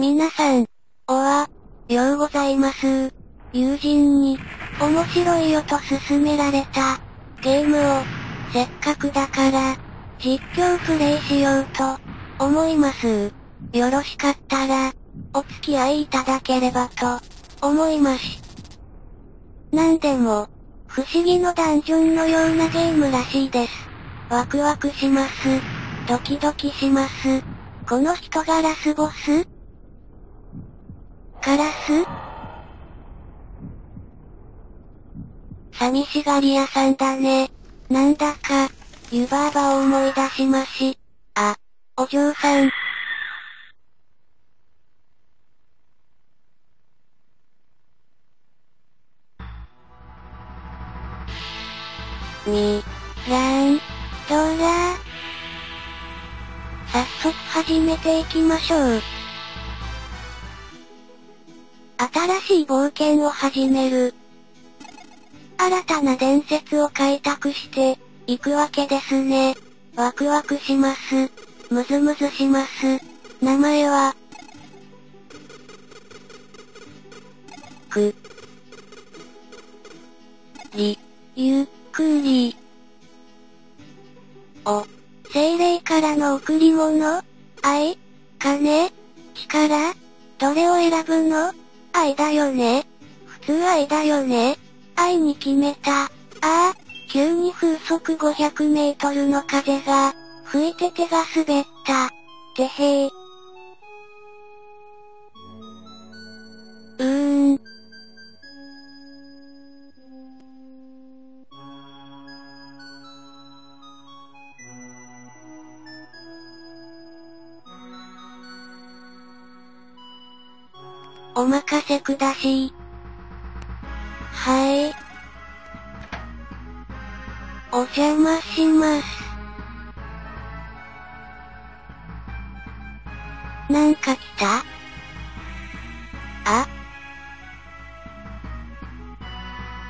皆さん、おは、ようございます。友人に、面白いよと勧められた、ゲームを、せっかくだから、実況プレイしようと、思います。よろしかったら、お付き合いいただければと、思います。なんでも、不思議のダンジョンのようなゲームらしいです。ワクワクします。ドキドキします。この人がラスボス？カラス？寂しがり屋さんだね。なんだか、湯婆婆を思い出しまし。あ、お嬢さん。み、らん、ドラ。早速始めていきましょう。新しい冒険を始める。新たな伝説を開拓して、いくわけですね。ワクワクします。ムズムズします。名前は、く、り、ゆっくり。お、精霊からの贈り物？愛？金？力？どれを選ぶの？愛だよね普通愛だよね愛に決めた。ああ、急に風速500メートルの風が、吹いて手が滑った。てへー。うーん。お任せくだしはい。お邪魔します。なんか来た？あ？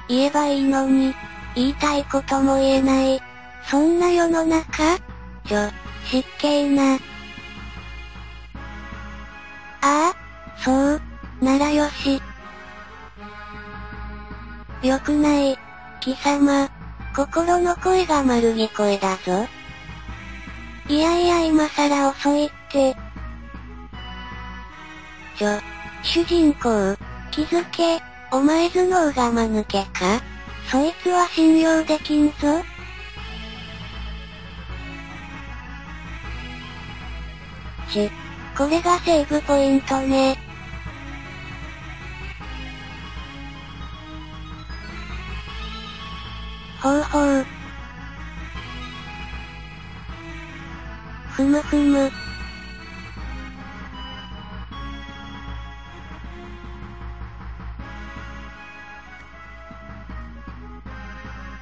言えばいいのに、言いたいことも言えない。そんな世の中？ちょ、失敬な。ああ、そう、ならよし。よくない。貴様、心の声が丸聞こえだぞ。いやいや今更遅いって。ちょ、主人公、気づけ、お前頭脳が間抜けか？そいつは信用できんぞ。ち、これがセーブポイントね。ほうほう。ふむふむ。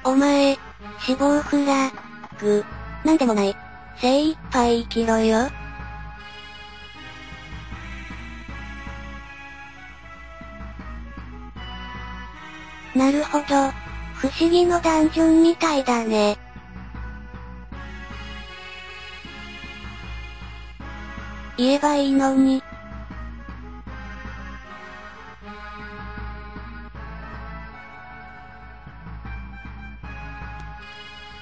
お前、死亡フラグ。なんでもない。精一杯生きろよ。なるほど。不思議のダンジョンみたいだね。言えばいいのに。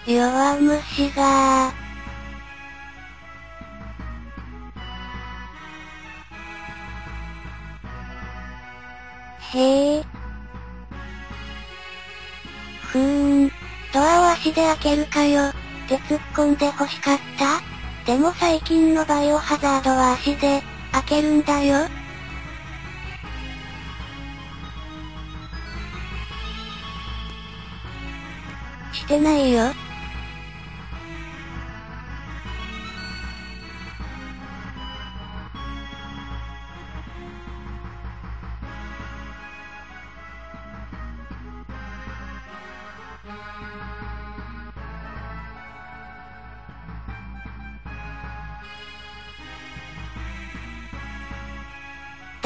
弱虫がへえ。ふーん。ドアを足で開けるかよ。って突っ込んで欲しかった？でも最近のバイオハザードは足で、開けるんだよ。してないよ。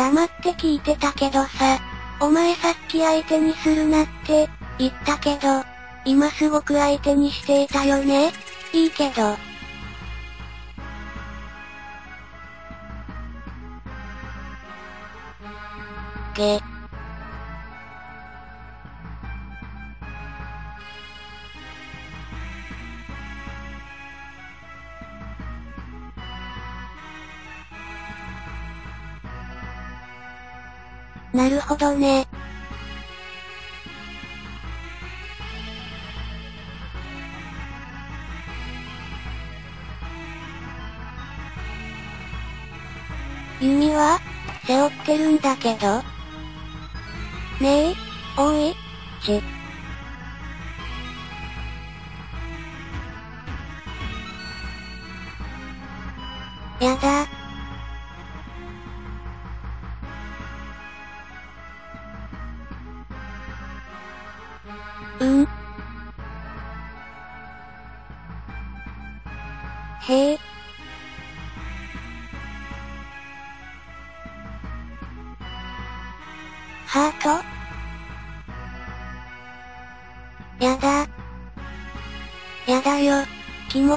黙って聞いてたけどさ、お前さっき相手にするなって、言ったけど、今すごく相手にしていたよね？いいけど。なるほどね。弓は背負ってるんだけどねえ、おい、ち。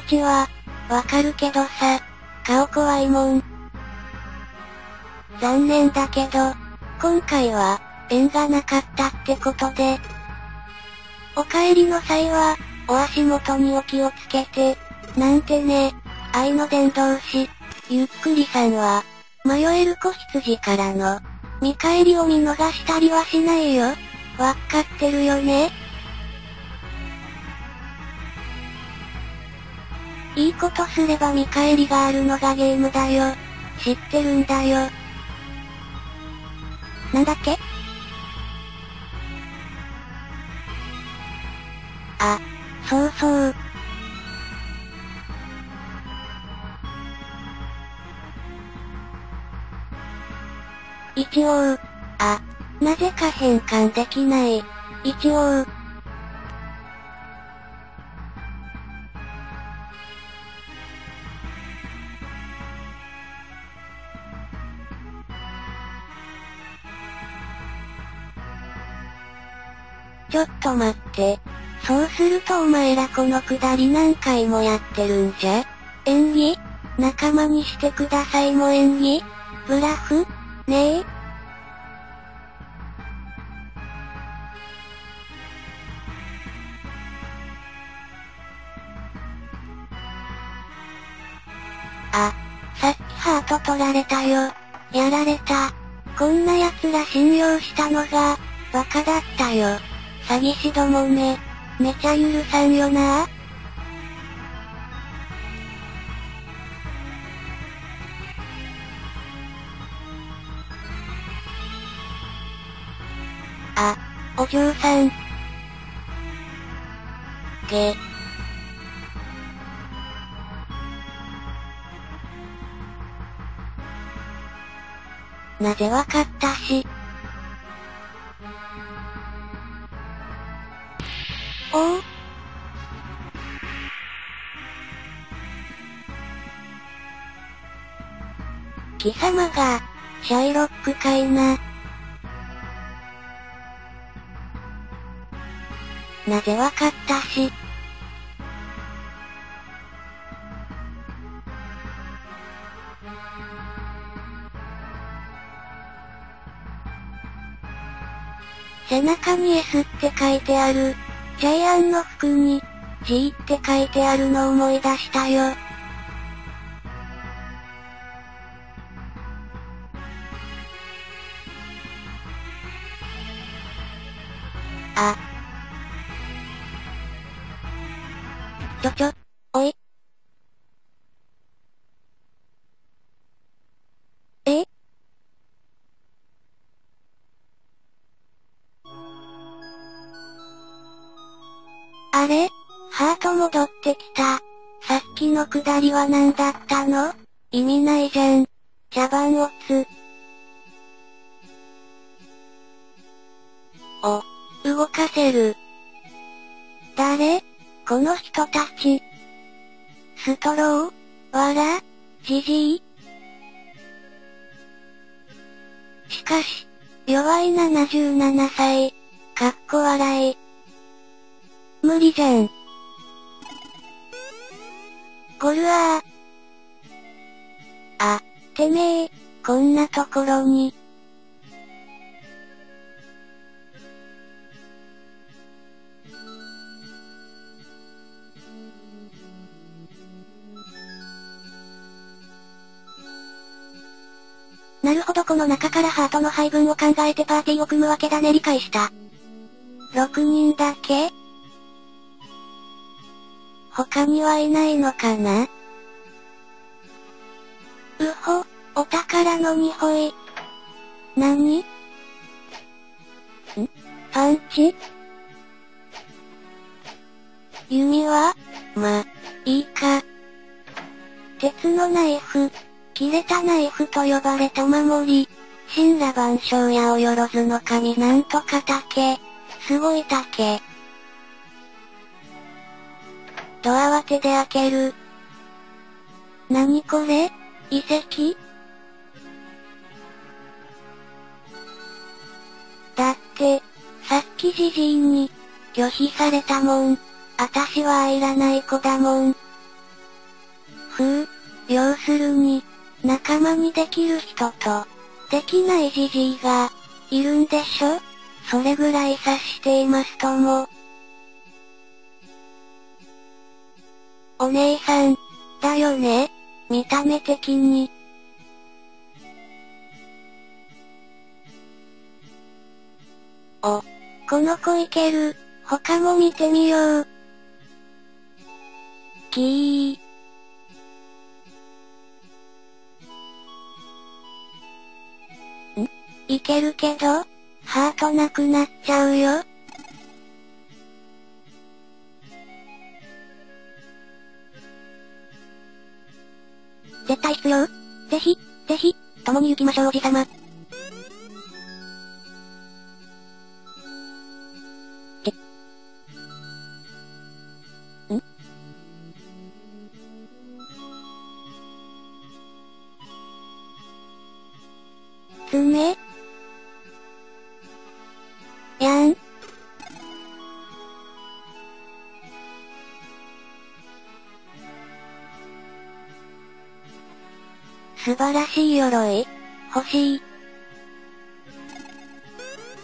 ちは、わかるけどさ、顔怖いもん。残念だけど、今回は、縁がなかったってことで。お帰りの際は、お足元にお気をつけて、なんてね、愛の伝道師、ゆっくりさんは、迷える子羊からの、見返りを見逃したりはしないよ。わかってるよねすれば見返りがあるのがゲームだよ。知ってるんだよ。なんだっけ？あ、そうそう。一応、あ、なぜか変換できない。一応。て。そうするとお前らこのくだり何回もやってるんじゃ？演技？仲間にしてくださいも演技？ブラフ？ねえ？あ、さっきハート取られたよ。やられた。こんな奴ら信用したのが、バカだったよ。詐欺師どもめ、めちゃ許さんよなあ、お嬢さん。げ。なぜわかった？し。おお貴様が、シャイロックかいな。なぜわかったし。背中に S って書いてある、ジャイアンの服に、G って書いてあるの思い出したよ。りは何だったの？意味ないじゃん。茶番をつ。お、動かせる。誰？この人たち。ストロー？わら？じじいしかし、弱い77歳。かっこ笑い。無理じゃん。こるわー。あ、てめえ、こんなところに。なるほどこの中からハートの配分を考えてパーティーを組むわけだね理解した。6人だけ？他にはいないのかな？うほ、お宝のにほい。何？ん？パンチ？弓は？ま、いいか。鉄のナイフ、切れたナイフと呼ばれた守り、神羅万象やおよろずの神なんとか竹、すごい竹。ドアは手で開ける。なにこれ遺跡だって、さっきじじいに、拒否されたもん。あたしは入らない子だもん。ふう、要するに、仲間にできる人と、できないじじいが、いるんでしょそれぐらい察していますとも。お姉さん、だよね？見た目的に。お、この子いける。他も見てみよう。きー。ん？いけるけど、ハートなくなっちゃうよ。絶対必要ぜひ、ぜひ、共に行きましょうおじさま。爪やん。素晴らしい鎧欲しい。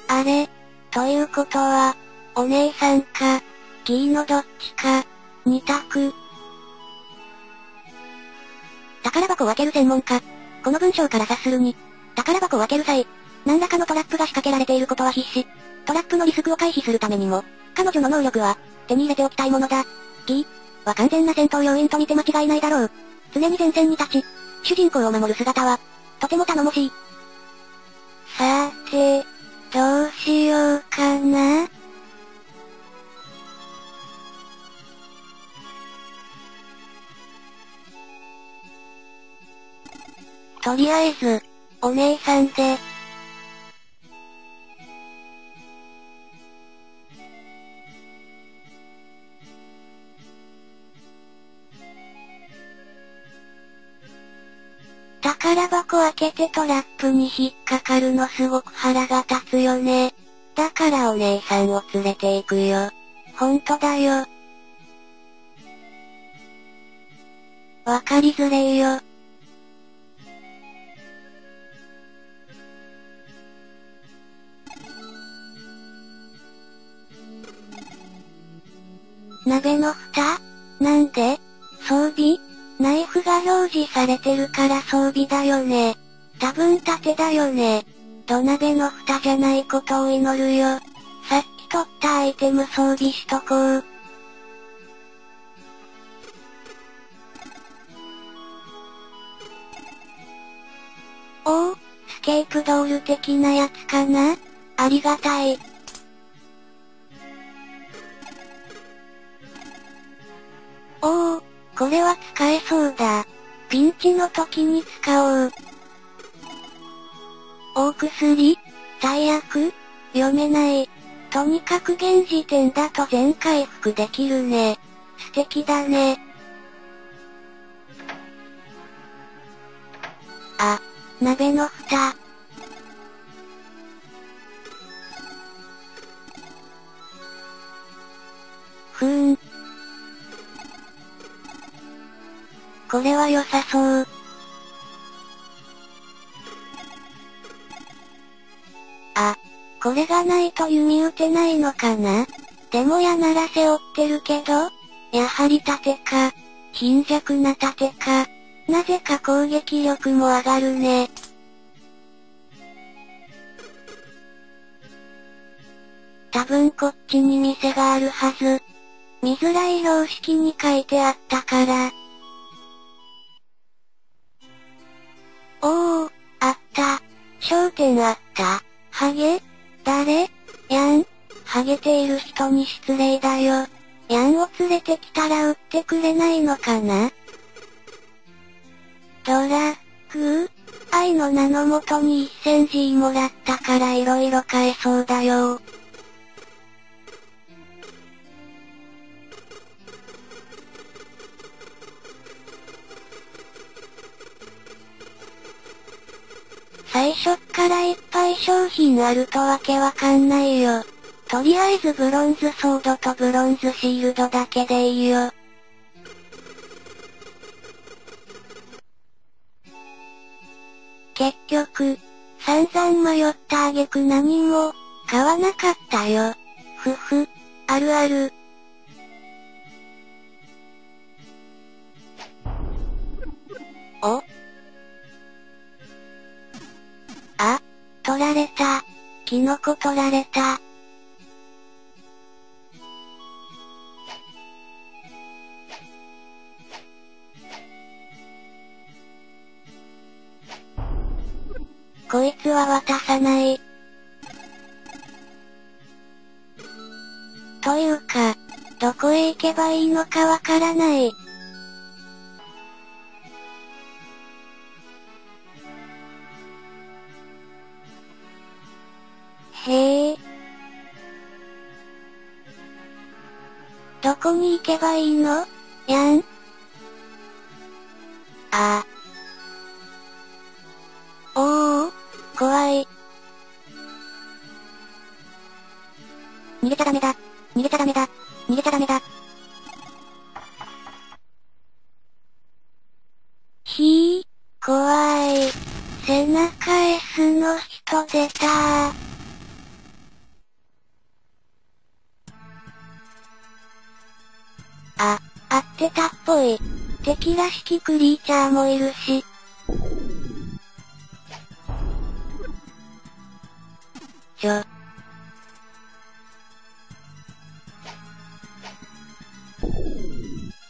あれ、ということは、お姉さんか、キーのどっちか、二択。宝箱を開ける専門家。この文章から察するに、宝箱を開ける際、何らかのトラップが仕掛けられていることは必至。トラップのリスクを回避するためにも、彼女の能力は、手に入れておきたいものだ。キーは完全な戦闘要員と見て間違いないだろう。常に前線に立ち、主人公を守る姿は、とても頼もしい。さて、どうしようかなとりあえず、お姉さんで。けてトラップに引っかかるのすごく腹が立つよね。だからお姉さんを連れて行くよ。ほんとだよ。わかりづれよ。鍋の蓋？なんで装備？ナイフが表示されてるから装備だよね。多分盾だよね。土鍋の蓋じゃないことを祈るよ。さっき取ったアイテム装備しとこう。おお、スケープドール的なやつかな？ありがたい。おお、これは使えそうだ。ピンチの時に使おう。大薬最悪読めない。とにかく現時点だと全回復できるね。素敵だね。あ、鍋の蓋。ふーん。これは良さそう。これがないと弓打てないのかな？でもやなら背負ってるけど、やはり盾か。貧弱な盾か。なぜか攻撃力も上がるね。多分こっちに店があるはず。見づらい標識に書いてあったから。おお、あった。焦点あった。ハゲ？誰？やん。ハゲている人に失礼だよ。ヤンを連れてきたら売ってくれないのかな？ドラ、グー愛の名のもとに 1000G もらったから色々買えそうだよ最初っからいっぱい商品あるとわけわかんないよ。とりあえずブロンズソードとブロンズシールドだけでいいよ。結局、散々迷った挙句何も、買わなかったよ。ふふ、あるある。られた。キノコ取られた。こいつは渡さない。というか、どこへ行けばいいのかわからない。けばいいの？きクリーチャーもいるし。ちょ。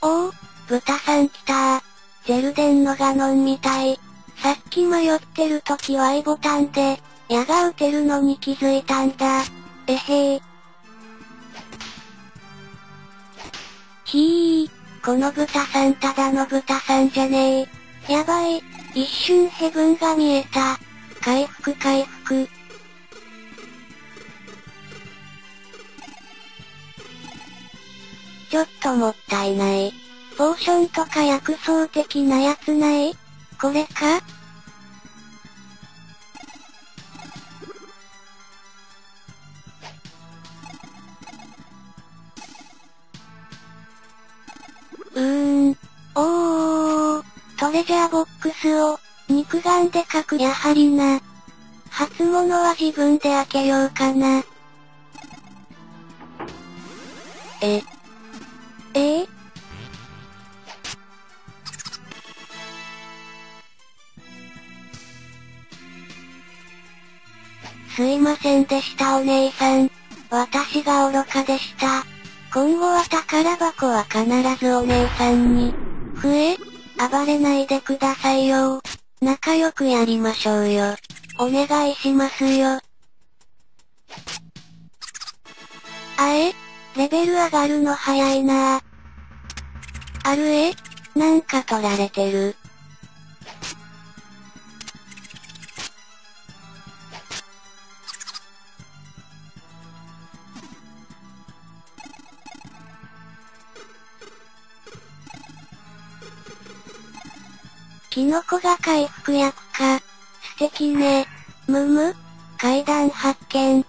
おお、豚さん来たー。ジェルデンのガノンみたい。さっき迷ってる時は I ボタンで、矢が撃てるのに気づいたんだ。えへー。この豚さんただの豚さんじゃねえ。やばい、一瞬ヘブンが見えた。回復回復。ちょっともったいない。ポーションとか薬草的なやつない？これか？スを、肉眼で書くやはりな。初物は自分で開けようかな。え、ええすいませんでしたお姉さん。私が愚かでした。今後は宝箱は必ずお姉さんに。増え暴れないでくださいよ仲良くやりましょうよ。お願いしますよ。あえレベル上がるの早いなぁ。あるえなんか取られてる。キノコが回復薬か。素敵ね。むむ階段発見。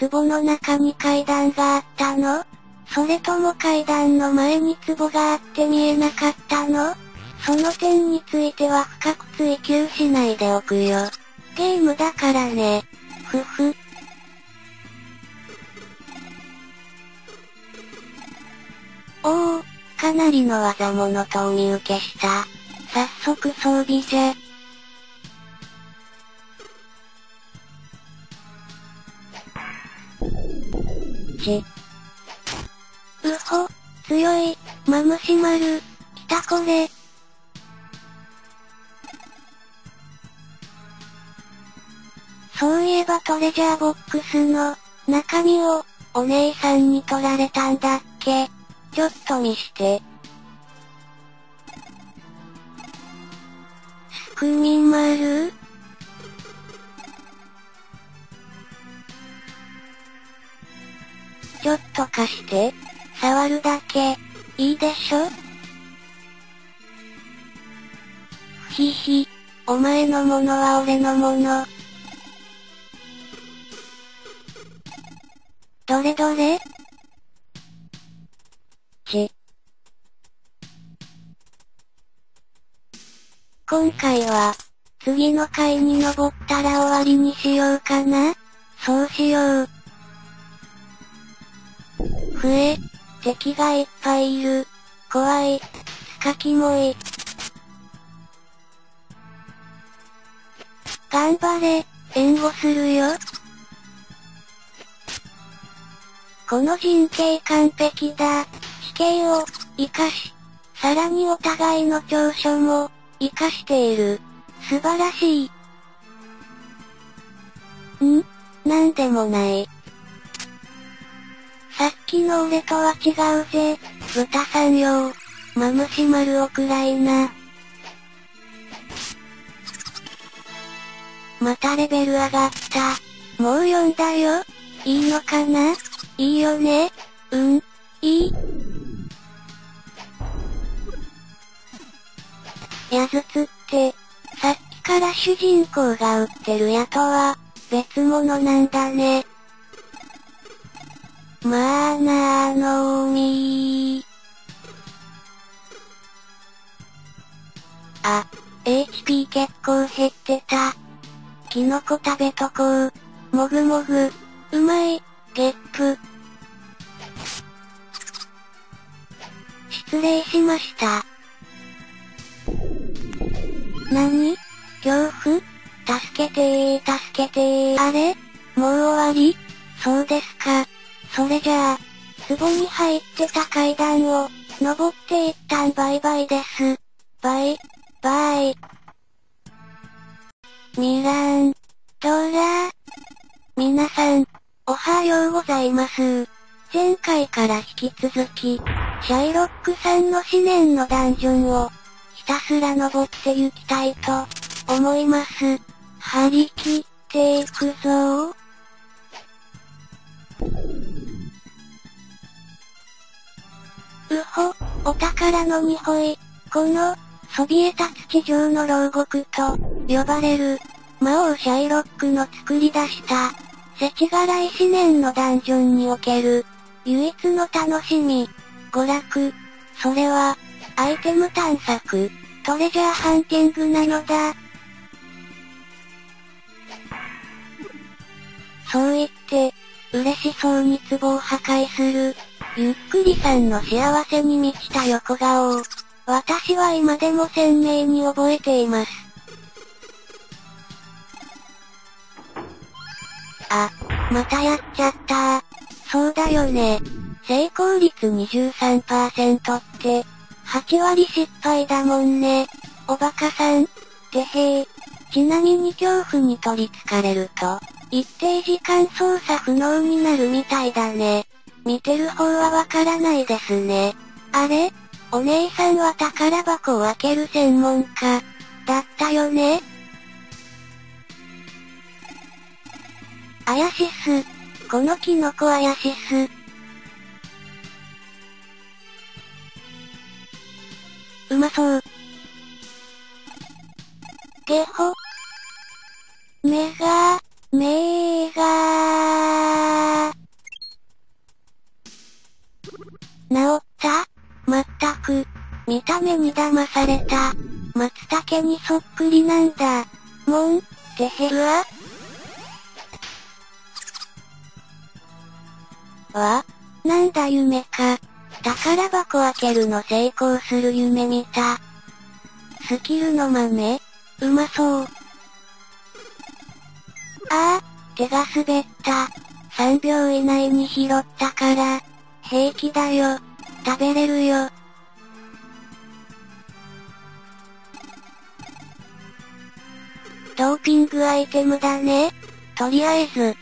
壺の中に階段があったの？それとも階段の前に壺があって見えなかったの？その点については深く追求しないでおくよ。ゲームだからね。ふふ。おお、かなりの技物とお見受けした。早速装備じゃ。ち、強い、マムシマル、来たこれ。そういえばトレジャーボックスの、中身を、お姉さんに取られたんだっけちょっと見して。すくみまるちょっと貸して。触るだけ。いいでしょひひ。お前のものは俺のもの。どれどれ今回は、次の階に登ったら終わりにしようかなそうしよう。増え、敵がいっぱいいる。怖い。スカキモい。頑張れ、援護するよ。この陣形完璧だ。地形を、活かし、さらにお互いの長所も、活かしている。素晴らしい。ん？なんでもない。さっきの俺とは違うぜ。豚さん用。マムシマルオクライナ。またレベル上がった。もう読んだよ。いいのかな？いいよね？うん、いい矢筒って、さっきから主人公が売ってる矢とは、別物なんだね。まあなーのーみー。あ、HP 結構減ってた。キノコ食べとこう。もぐもぐ。うまい。ゲップ。失礼しました。なに恐怖？助けてー、助けてー。あれ？もう終わり？そうですか。それじゃあ、壺に入ってた階段を、登って一旦バイバイです。バイ、バイ。ミラン、ドラ。皆さん、おはようございます。前回から引き続き、シャイロックさんの思念のダンジョンをひたすら登って行きたいと、思います。張り切っていくぞうほ、お宝のにほい。この、そびえ立つ地上の牢獄と、呼ばれる、魔王シャイロックの作り出した、世知辛い思念のダンジョンにおける、唯一の楽しみ、娯楽、それは、アイテム探索、トレジャーハンティングなのだ。そう言って、嬉しそうに壺を破壊する、ゆっくりさんの幸せに満ちた横顔を、私は今でも鮮明に覚えています。あ、またやっちゃったそうだよね。成功率23%って、8割失敗だもんね。おバカさん。てへー。ちなみに恐怖に取り憑かれると、一定時間操作不能になるみたいだね。見てる方はわからないですね。あれ？お姉さんは宝箱を開ける専門家、だったよね怪しす。このキノコ怪しす。うまそう。ゲホ。メガ、メーガー。治ったまったく、見た目に騙された。松茸にそっくりなんだ。もん、てへるわ。わ、なんだ夢か。宝箱開けるの成功する夢見た。スキルの豆？うまそう。ああ、手が滑った。3秒以内に拾ったから、平気だよ。食べれるよ。ドーピングアイテムだね。とりあえず。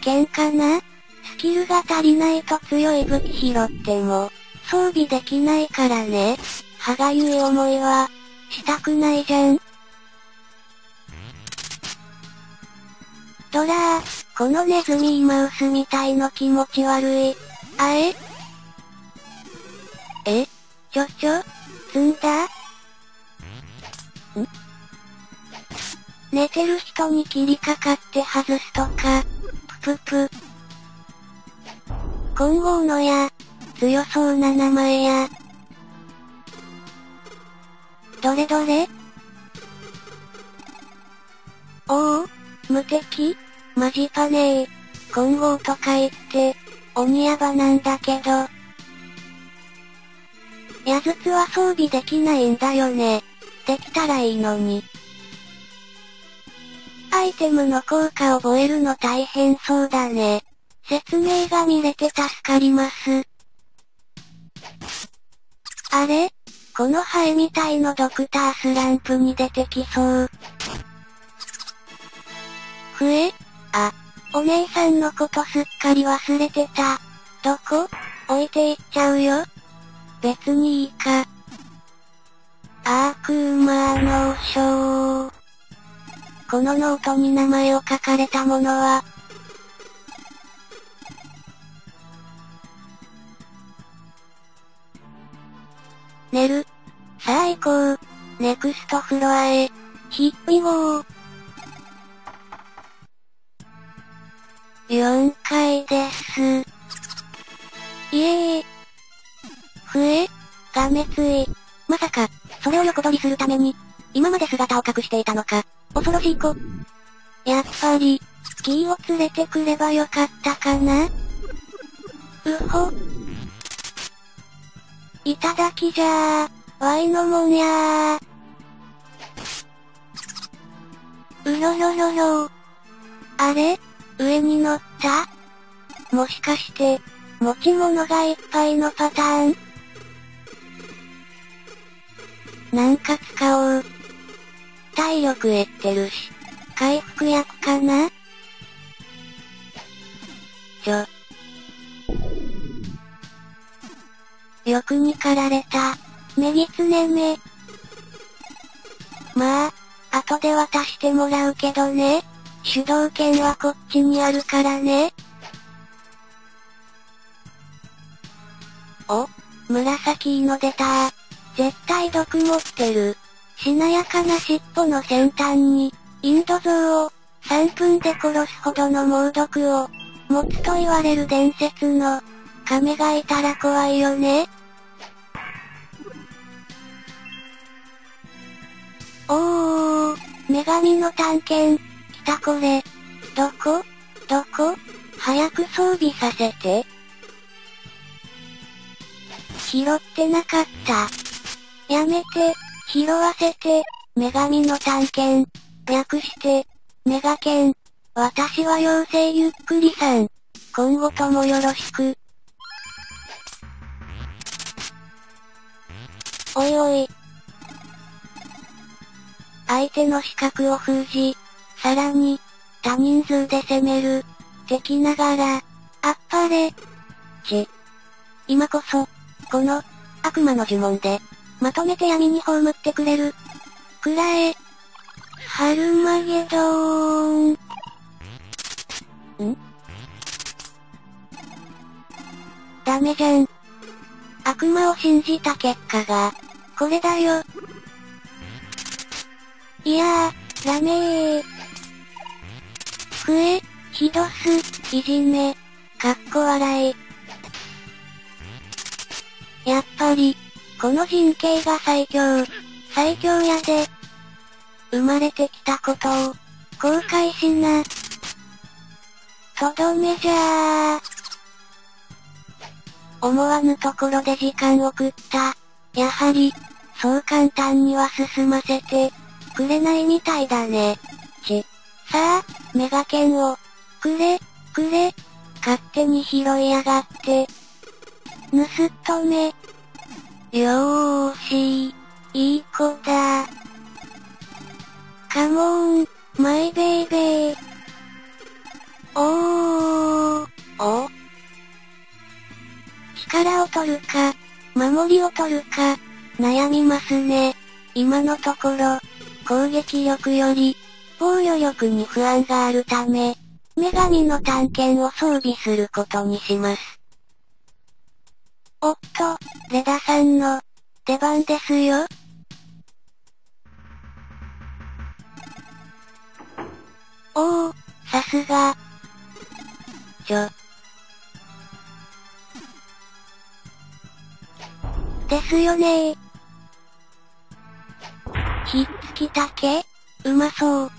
剣かな？スキルが足りないと強い武器拾っても、装備できないからね。歯がゆい思いは、したくないじゃん。ドラー、このネズミーマウスみたいの気持ち悪い。あえ？え？ちょちょ？積んだん？寝てる人に切りかかって外すとか、ぷぷぷ。混合のや、強そうな名前や。どれどれ？おお無敵マジパネー。混合とか言って、鬼ヤバなんだけど。矢筒は装備できないんだよね。できたらいいのに。アイテムの効果覚えるの大変そうだね。説明が見れて助かります。あれ？このハエみたいのドクタースランプに出てきそう。ふえ？あ、お姉さんのことすっかり忘れてた。どこ？置いていっちゃうよ。別にいいか。あーくーまーのしょー。このノートに名前を書かれたものは、寝る。さあ行こう。ネクストフロアへ。ヒッピゴー。4階です。いえー。笛？がめつい。まさか、それを横取りするために、今まで姿を隠していたのか。恐ろしい子。やっぱり、キーを連れてくればよかったかなうほ。いただきじゃー。ワイのもんやー。うろろろろあれ？上に乗った？もしかして、持ち物がいっぱいのパターン？なんか使おう。体力減ってるし、回復薬かな？ちょ。よくに駆られた。メギツネめ。まあ、後で渡してもらうけどね。主導権はこっちにあるからね。お、紫の出た絶対毒持ってる。しなやかな尻尾の先端に、インド象を、3分で殺すほどの猛毒を、持つと言われる伝説の、亀がいたら怖いよね。おー、女神の探検、来たこれ。どこ？どこ？早く装備させて。拾ってなかった。やめて。拾わせて、女神の探検。略して、メガケン。私は妖精ゆっくりさん。今後ともよろしく。おいおい。相手の視覚を封じ、さらに、多人数で攻める、敵ながら、あっぱれ。ち。今こそ、この、悪魔の呪文で、まとめて闇に葬ってくれる。くらえ。ハルマゲドーン。ん？ダメじゃん。悪魔を信じた結果が、これだよ。いやー、ダメー。ふえ、ひどす、いじめ、かっこ笑い。やっぱり、この人形が最強。最強やで。生まれてきたことを、後悔しな。とどめじゃー。思わぬところで時間を食った。やはり、そう簡単には進ませて、くれないみたいだね。ち、さあ、メガケンを、くれ、くれ、勝手に拾いやがって。盗っ人め。よーしいい子だ。カモン、マイベイベー。おー、お力を取るか、守りを取るか、悩みますね。今のところ、攻撃力より、防御力に不安があるため、女神の探検を装備することにします。おっと、レダさんの、出番ですよ。おお、さすが。ちょ。ですよねひっき竹うまそう。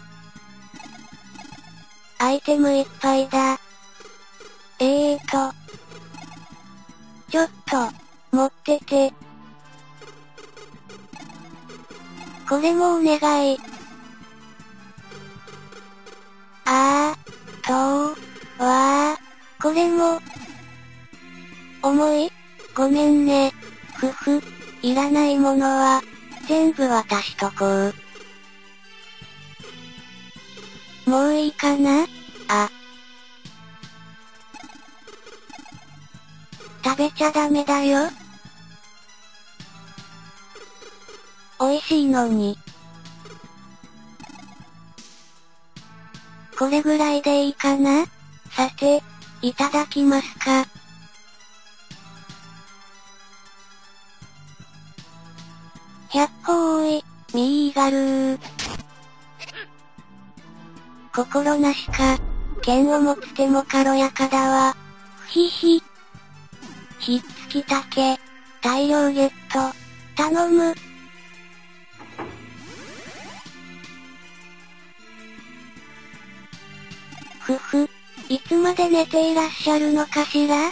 アイテムいっぱいだ。えーと。ちょっと、持ってて。これもお願い。あー、とー、わー、これも。重い？ごめんね。ふふ、いらないものは、全部渡しとこう。もういいかな？あ。食べちゃダメだよ。美味しいのに。これぐらいでいいかな？さて、いただきますか。百歩追い、ミーガルー。心なしか、剣を持つ手も軽やかだわ。ふひひ。ひっつきたけ、大量ゲット、頼む。ふふ、いつまで寝ていらっしゃるのかしら？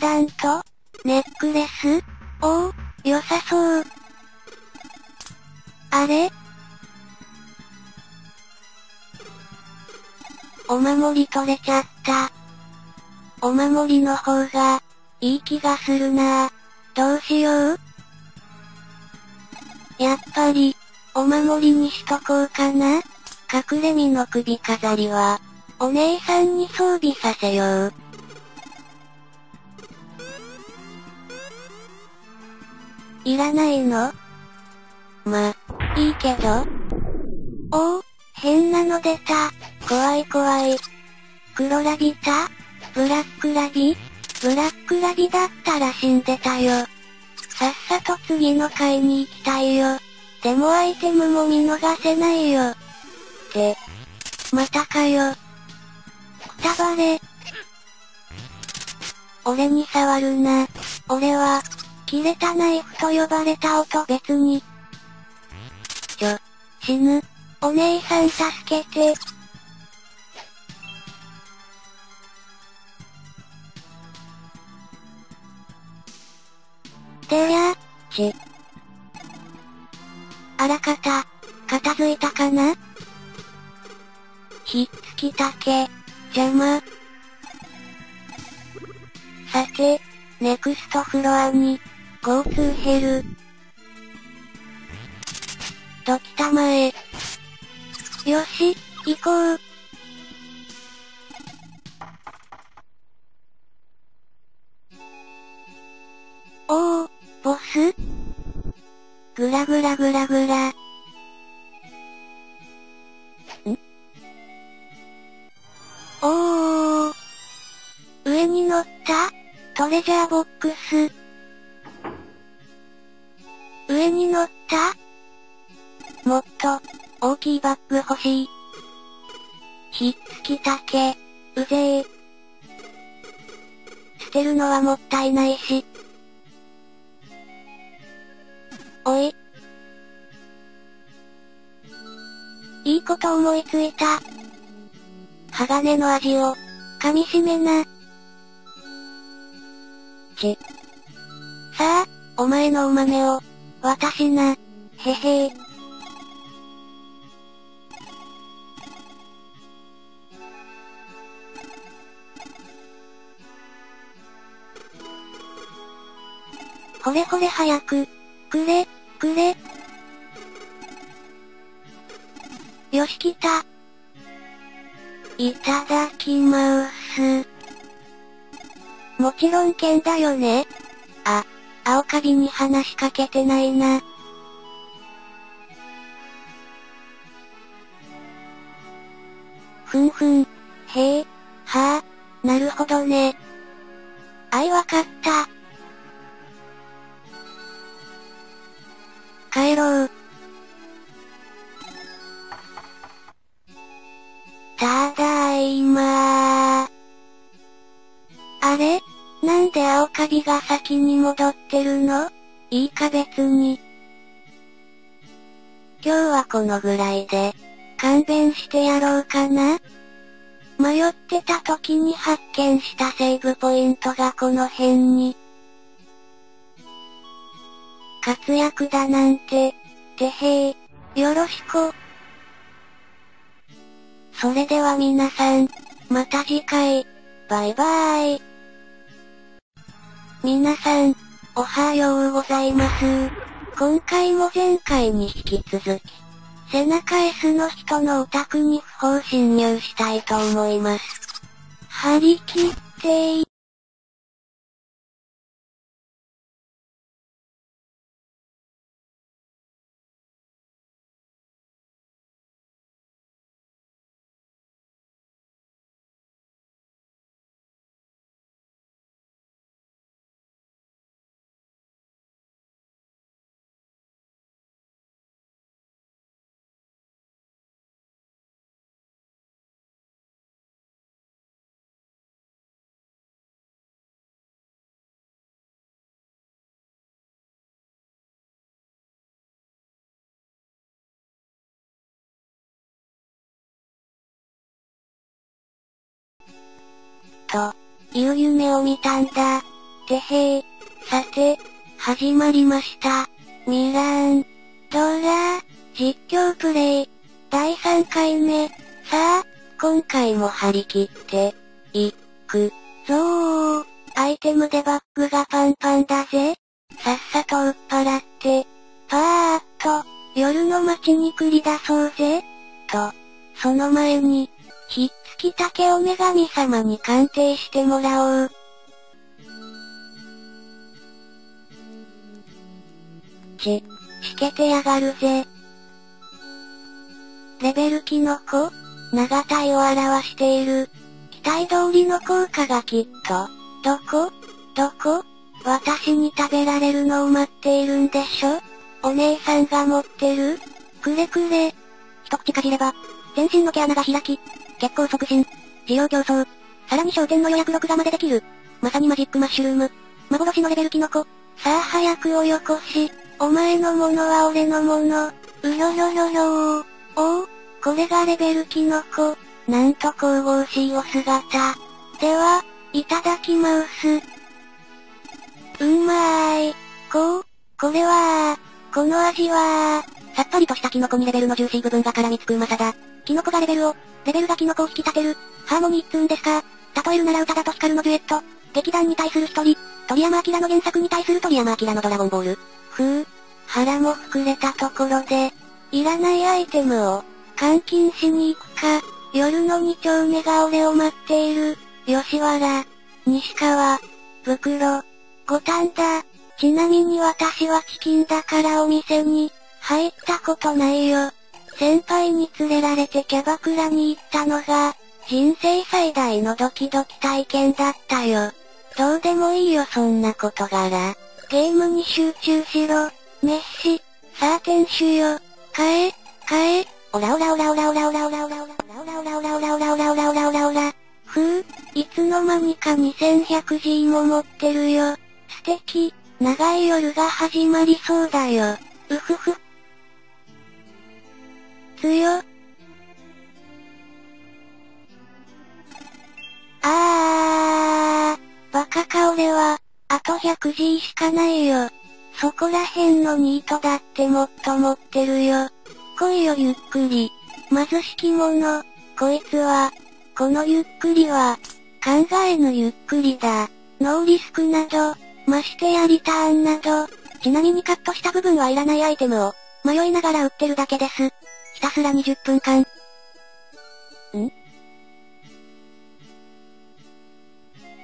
ダントネックレス？おお、良さそう。あれ？お守り取れちゃった。お守りの方が、いい気がするなぁ。どうしよう？やっぱり、お守りにしとこうかな隠れ身の首飾りは、お姉さんに装備させよう。いらないの？ま、いいけど。おお、変なの出た。怖い怖い。黒ラビタ？ブラックラビブラックラビだったら死んでたよ。さっさと次の回に行きたいよ。でもアイテムも見逃せないよ。って、またかよ。くたばれ。俺に触るな。俺は、切れたナイフと呼ばれた音別に。ちょ、死ぬ。お姉さん助けて。てや、ち。あらかた、片付いたかな？ひっつきたけ。邪魔。さて、ネクストフロアに、GoTo ヘル。ときたまえ。よし、行こう。おお、ボスぐらぐらぐらぐら。ん？おー。上に乗った？トレジャーボックス。いバッグ欲しい。ひっつきたけ、うぜえ。捨てるのはもったいないし。おい。いいこと思いついた。鋼の味を、噛み締めな。ち。さあ、お前のお豆を、私な、へへー。れほれ早く、くれ、くれ。よし来た。いただきまーす。もちろん剣だよね。あ、青カビに話しかけてないな。だなんて、てへー、よろしく。それでは皆さん、また次回、バイバーイ。皆さん、おはようございます。今回も前回に引き続き、背中 S の人のお宅に不法侵入したいと思います。張り切ってと、いう夢を見たんだ。てへー。さて、始まりました。ミラン、ドラー、実況プレイ、第3回目。さあ、今回も張り切って、い、く、ぞー。アイテムでバッグがパンパンだぜ。さっさと売っ払って、パーっと、夜の街に繰り出そうぜ。と、その前に、っつき竹を女神様に鑑定してもらおう。ち、しけてやがるぜ。レベルキノコ長体を表している。期待通りの効果がきっと。どこ？どこ？私に食べられるのを待っているんでしょ？お姉さんが持ってる？くれくれ。一口かじれば、全身の毛穴が開き、血行促進、需要競争。さらに商店の予約録画までできる。まさにマジックマッシュルーム。幻のレベルキノコ。さあ早くおよこし。お前のものは俺のもの。うろろろろー。おお、これがレベルキノコ。なんと神々しいお姿。では、いただきます。うんまーい。こう、これはこの味はさっぱりとしたキノコにレベルのジューシー部分が絡みつくうまさだ。キノコがレベルを、レベルがキノコを引き立てる、ハーモニーっつうんですか。例えるなら歌だと光のデュエット、劇団に対する一人、鳥山明の原作に対する鳥山明のドラゴンボール。ふう、腹も膨れたところで、いらないアイテムを、換金しに行くか、夜の二丁目が俺を待っている、吉原、西川、袋、五反田、ちなみに私はチキンだからお店に、入ったことないよ。先輩に連れられてキャバクラに行ったのが、人生最大のドキドキ体験だったよ。どうでもいいよそんな事柄。ゲームに集中しろ。メッシ、さあ店主よ。買え、買え、オラオラオラオラオラオラオラオラオラオラオラオラオラオラオラオラオラオラオラ。ふう、いつの間にか 2100G も持ってるよ。素敵、長い夜が始まりそうだよ。うふふ。強。あー、バカか俺は、あと 100G しかないよ。そこら辺のニートだってもっと持ってるよ。来いよゆっくり。貧しき者、こいつは、このゆっくりは、考えぬゆっくりだ。ノーリスクなど、ましてやリターンなど、ちなみにカットした部分はいらないアイテムを、迷いながら売ってるだけです。ひたすら20分間。ん？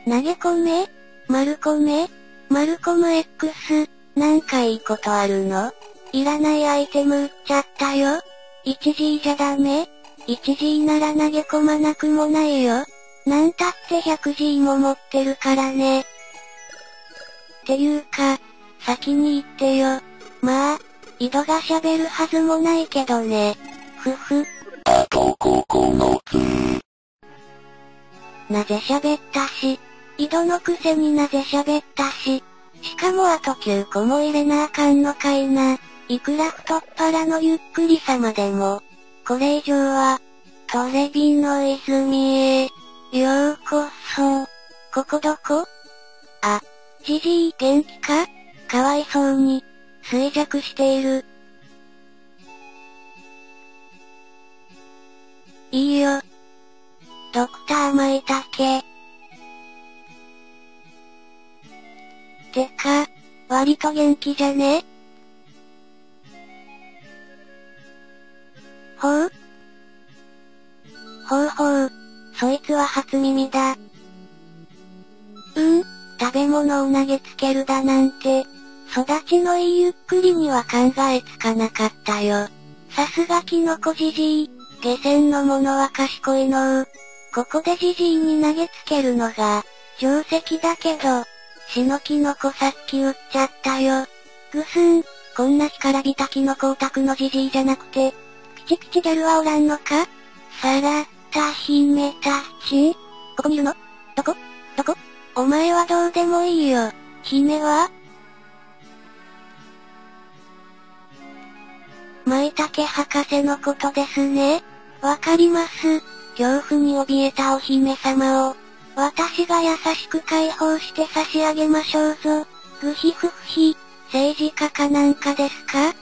投げ込め？丸込め？丸込む X、なんかいいことあるの？いらないアイテム売っちゃったよ。1G じゃダメ ?1G なら投げ込まなくもないよ。なんたって 100G も持ってるからね。っていうか、先に言ってよ。まあ、井戸が喋るはずもないけどね。ふふ。あと9つ。なぜ喋ったし。井戸のくせになぜ喋ったし。しかもあと9個も入れなあかんのかいな。いくら太っ腹のゆっくりさまでも。これ以上は、トレビの泉へ、ようこそ。ここどこ？あ、じじい元気か？かわいそうに、衰弱している。いいよ。ドクター舞茸。てか、割と元気じゃね？ほう？ほうほう、そいつは初耳だ。うん、食べ物を投げつけるだなんて、育ちのいいゆっくりには考えつかなかったよ。さすがキノコじじい、下船の者は賢いのう。ここでじじいに投げつけるのが、定石だけど、シノキノコさっき売っちゃったよ。ぐすん、こんな干からびたキノコオタクのじじいじゃなくて、ピチピチギャルはおらんのか？さらった姫たち。ここにいるの？どこ？どこ？お前はどうでもいいよ。姫は？舞茸博士のことですね。わかります。恐怖に怯えたお姫様を、私が優しく解放して差し上げましょうぞ。ぐひふふひ、政治家かなんかですか？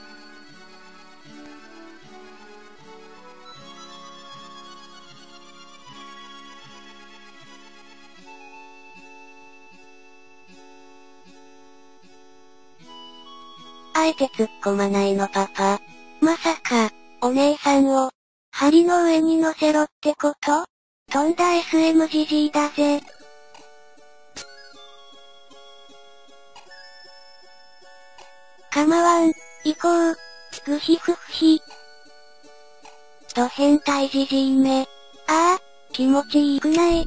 あえて突っ込まないのパパ。まさか、お姉さんを、針の上に乗せろってこと？とんだ SMGG だぜ。構わん、行こう。ぐひふふひ。ド変態じじいめ。ああ、気持ちいいくない。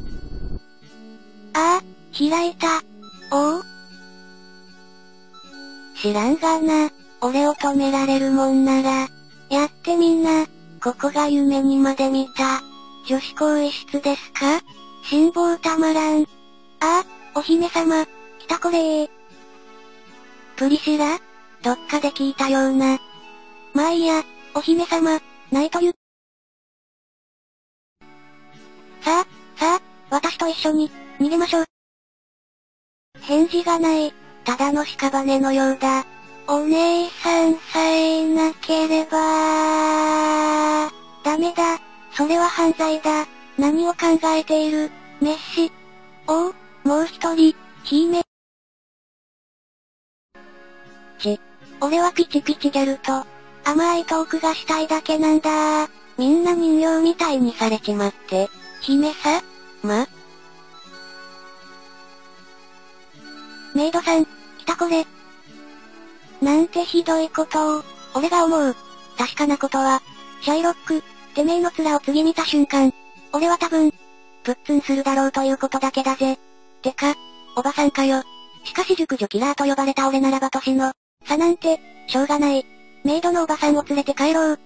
ああ、開いた。おお知らんがな、俺を止められるもんなら、やってみんな、ここが夢にまで見た。女子更衣室ですか？辛抱たまらん。あ、お姫様、来たこれ。プリシラ？どっかで聞いたような。まあいいや、お姫様、ないという。さあ、さあ、私と一緒に、逃げましょう。返事がない、ただの屍のようだ。お姉さんさえなければダメだ。それは犯罪だ。何を考えている、メッシ。おお、もう一人、ヒーメ。ち、俺はピチピチギャルと、甘いトークがしたいだけなんだみんな人形みたいにされちまって、姫さ、ま。メイドさん、来たこれ。なんてひどいことを、俺が思う。確かなことは、シャイロック、てめえの面を次見た瞬間、俺は多分、プッツンするだろうということだけだぜ。てか、おばさんかよ。しかし熟女キラーと呼ばれた俺ならば年の、差なんて、しょうがない。メイドのおばさんを連れて帰ろう。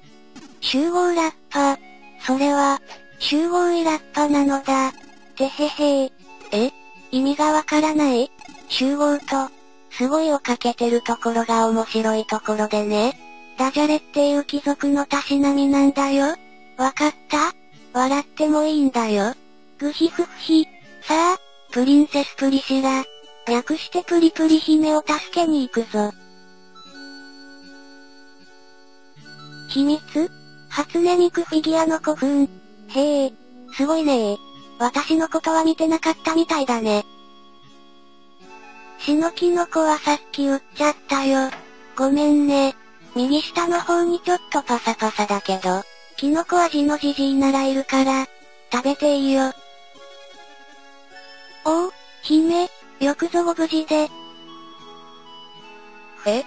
集合ラッパー。それは、集合イラッパなのだ。てへへえ？意味がわからない？集合と、すごいをかけてるところが面白いところでね。ダジャレっていう貴族のたしなみなんだよ。わかった？笑ってもいいんだよ。グヒフヒ。さあ、プリンセスプリシラ。略してプリプリ姫を助けに行くぞ。秘密？初音ミクフィギュアの古墳。へえ、すごいね私のことは見てなかったみたいだね。シノキの子はさっき売っちゃったよ。ごめんね。右下の方にちょっとパサパサだけど、キノコ味のジジイならいるから、食べていいよ。おお、姫、よくぞご無事で。え？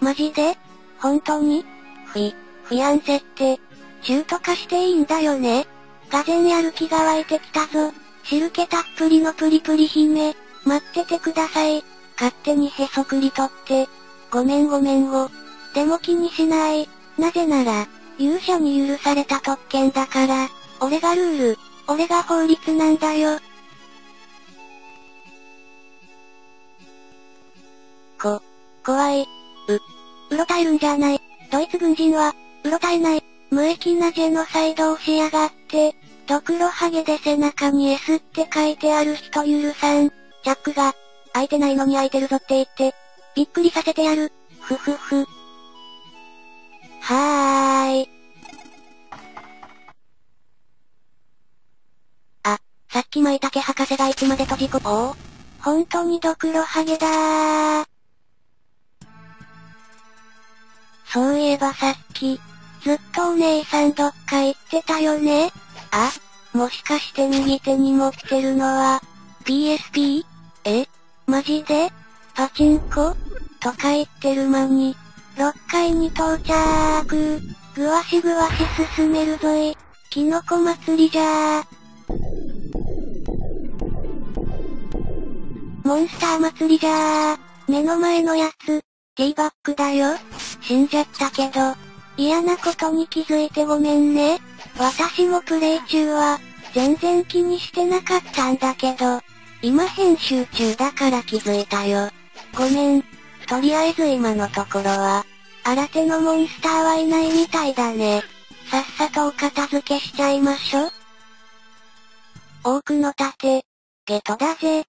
マジで？本当に？フィ、フィアンセって、中途化していいんだよね？がぜんやる気が湧いてきたぞ。汁気たっぷりのプリプリ姫。待っててください。勝手にへそくり取って。ごめんごめんご。でも気にしない。なぜなら、勇者に許された特権だから、俺がルール、俺が法律なんだよ。こ、怖い。う、うろたえるんじゃない。ドイツ軍人は、うろたえない。無益なジェノサイドをしやがっって、ドクロハゲで背中に S って書いてある人許さん。ジャックが、開いてないのに開いてるぞって言って、びっくりさせてやる。ふふふ。はーい。あ、さっき舞竹博士がいつまで閉じこ、お本当にドクロハゲだー。そういえばさっき、ずっとお姉さんどっか行ってたよね？あ、もしかして右手に持ってるのは、PSP? えマジで？パチンコ？とか言ってる間に、6階に到着。ぐわしぐわし進めるぞい。キノコ祭りじゃー。モンスター祭りじゃー。目の前のやつ、ティーバックだよ。死んじゃったけど、嫌なことに気づいてごめんね。私もプレイ中は、全然気にしてなかったんだけど、今編集中だから気づいたよ。ごめん。とりあえず今のところは、新手のモンスターはいないみたいだね。さっさとお片付けしちゃいましょ。多くの盾、ゲットだぜ。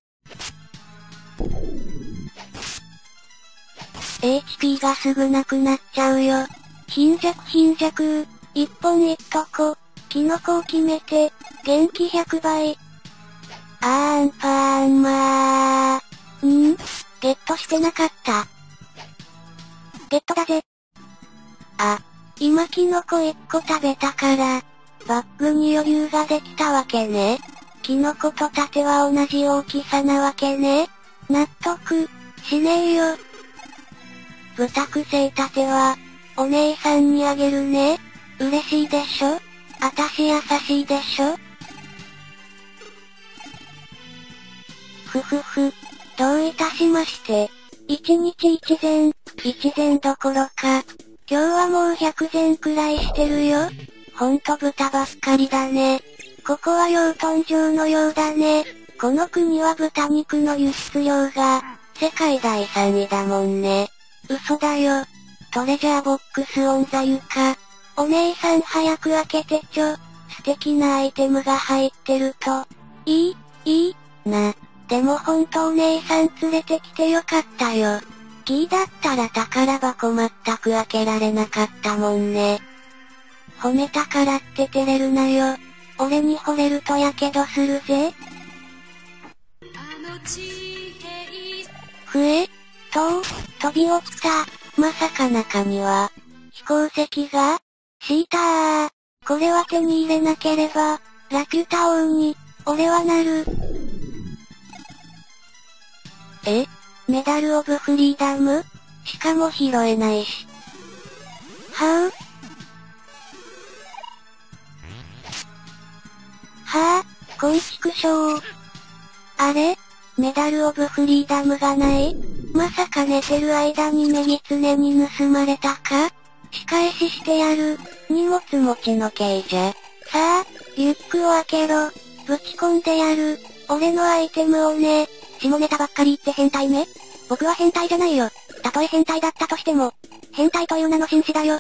HP がすぐなくなっちゃうよ。貧弱貧弱、一本一とこ、キノコを決めて、元気100倍。あーんパーンまー。ん？ゲットしてなかった。ゲットだぜ。あ、今キノコ1個食べたから、バッグに余裕ができたわけね。キノコと盾は同じ大きさなわけね。納得、しねえよ。豚くせい盾は、お姉さんにあげるね。嬉しいでしょ？あたし優しいでしょ？ふふふ。どういたしまして？一日一善、一善どころか。今日はもう百善くらいしてるよ。ほんと豚ばっかりだね。ここは養豚場のようだね。この国は豚肉の輸出量が、世界第3位だもんね。嘘だよ。トレジャーボックスオンザ床。お姉さん早く開けてちょ。素敵なアイテムが入ってると。いい、いい、な。でもほんとお姉さん連れてきてよかったよ。キーだったら宝箱全く開けられなかったもんね。褒めたからって照れるなよ。俺に惚れるとやけどするぜ。笛と、飛び起きた。まさか中には、飛行石が？シーター。これは手に入れなければ、ラピュタ王に、俺はなる。え？メダルオブフリーダム？しかも拾えないし。はぁ、はぁ、小石区賞。あれ？メダルオブフリーダムがない？まさか寝てる間にネギツネに盗まれたか？仕返ししてやる。荷物持ちの刑じゃ。さあ、リュックを開けろ。ぶち込んでやる。俺のアイテムをね。下ネタばっかり言って変態ね。僕は変態じゃないよ。たとえ変態だったとしても、変態という名の紳士だよ。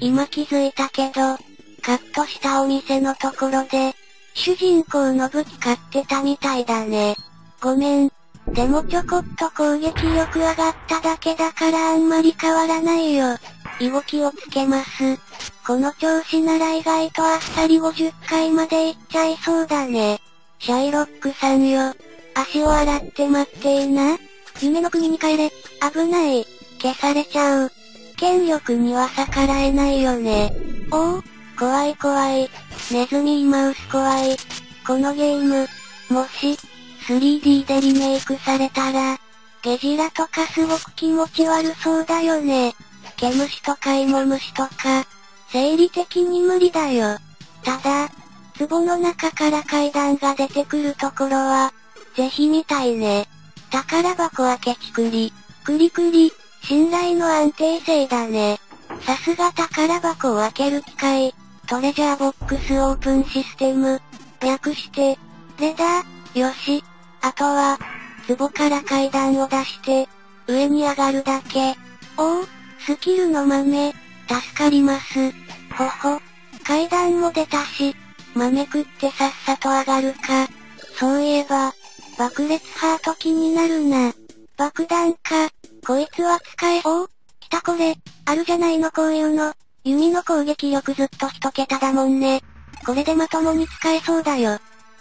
今気づいたけど、カットしたお店のところで、主人公の武器買ってたみたいだね。ごめん。でもちょこっと攻撃力上がっただけだからあんまり変わらないよ。動きをつけます。この調子なら意外とあっさり50回までいっちゃいそうだね。シャイロックさんよ。足を洗って待っていな。夢の国に帰れ。危ない。消されちゃう。権力には逆らえないよね。おお、怖い怖い。ネズミーマウス怖い。このゲーム、もし、3D でリメイクされたら、ゲジラとかすごく気持ち悪そうだよね。毛虫とか芋虫とか、生理的に無理だよ。ただ、壺の中から階段が出てくるところは、ぜひ見たいね。宝箱開けちくり、くりくり、信頼の安定性だね。さすが宝箱を開ける機械、トレジャーボックスオープンシステム、略して、レダー、よし。あとは、壺から階段を出して、上に上がるだけ。おお、スキルの豆、助かります。ほほ、階段も出たし、豆食ってさっさと上がるか。そういえば、爆裂ハート気になるな。爆弾か。こいつは使え。お来たこれ。あるじゃないのこういうの。弓の攻撃力ずっと一桁だもんね。これでまともに使えそうだよ。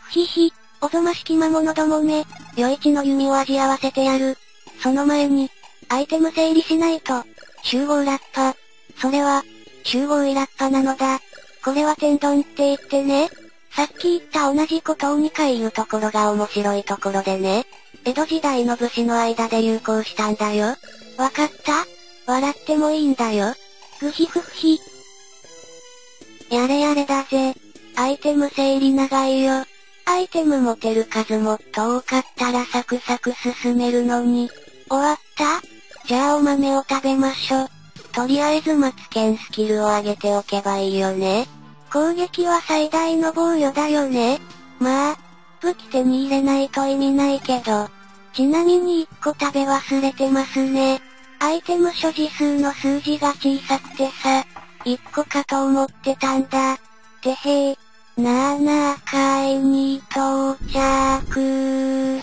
ひひ、おぞましき魔物どもめ。余一の弓を味合わせてやる。その前に、アイテム整理しないと。集合ラッパ。それは、集合イラッパなのだ。これは天丼って言ってね。さっき言った同じことを2回言うところが面白いところでね。江戸時代の武士の間で流行したんだよ。わかった？笑ってもいいんだよ。ぐひふひ。やれやれだぜ。アイテム整理長いよ。アイテム持てる数もっと多かったらサクサク進めるのに。終わった？じゃあお豆を食べましょ。とりあえずマツケンスキルを上げておけばいいよね。攻撃は最大の防御だよね。まあ、武器手に入れないと意味ないけど。ちなみに1個食べ忘れてますね。アイテム所持数の数字が小さくてさ、1個かと思ってたんだ。てへー。7階に到着。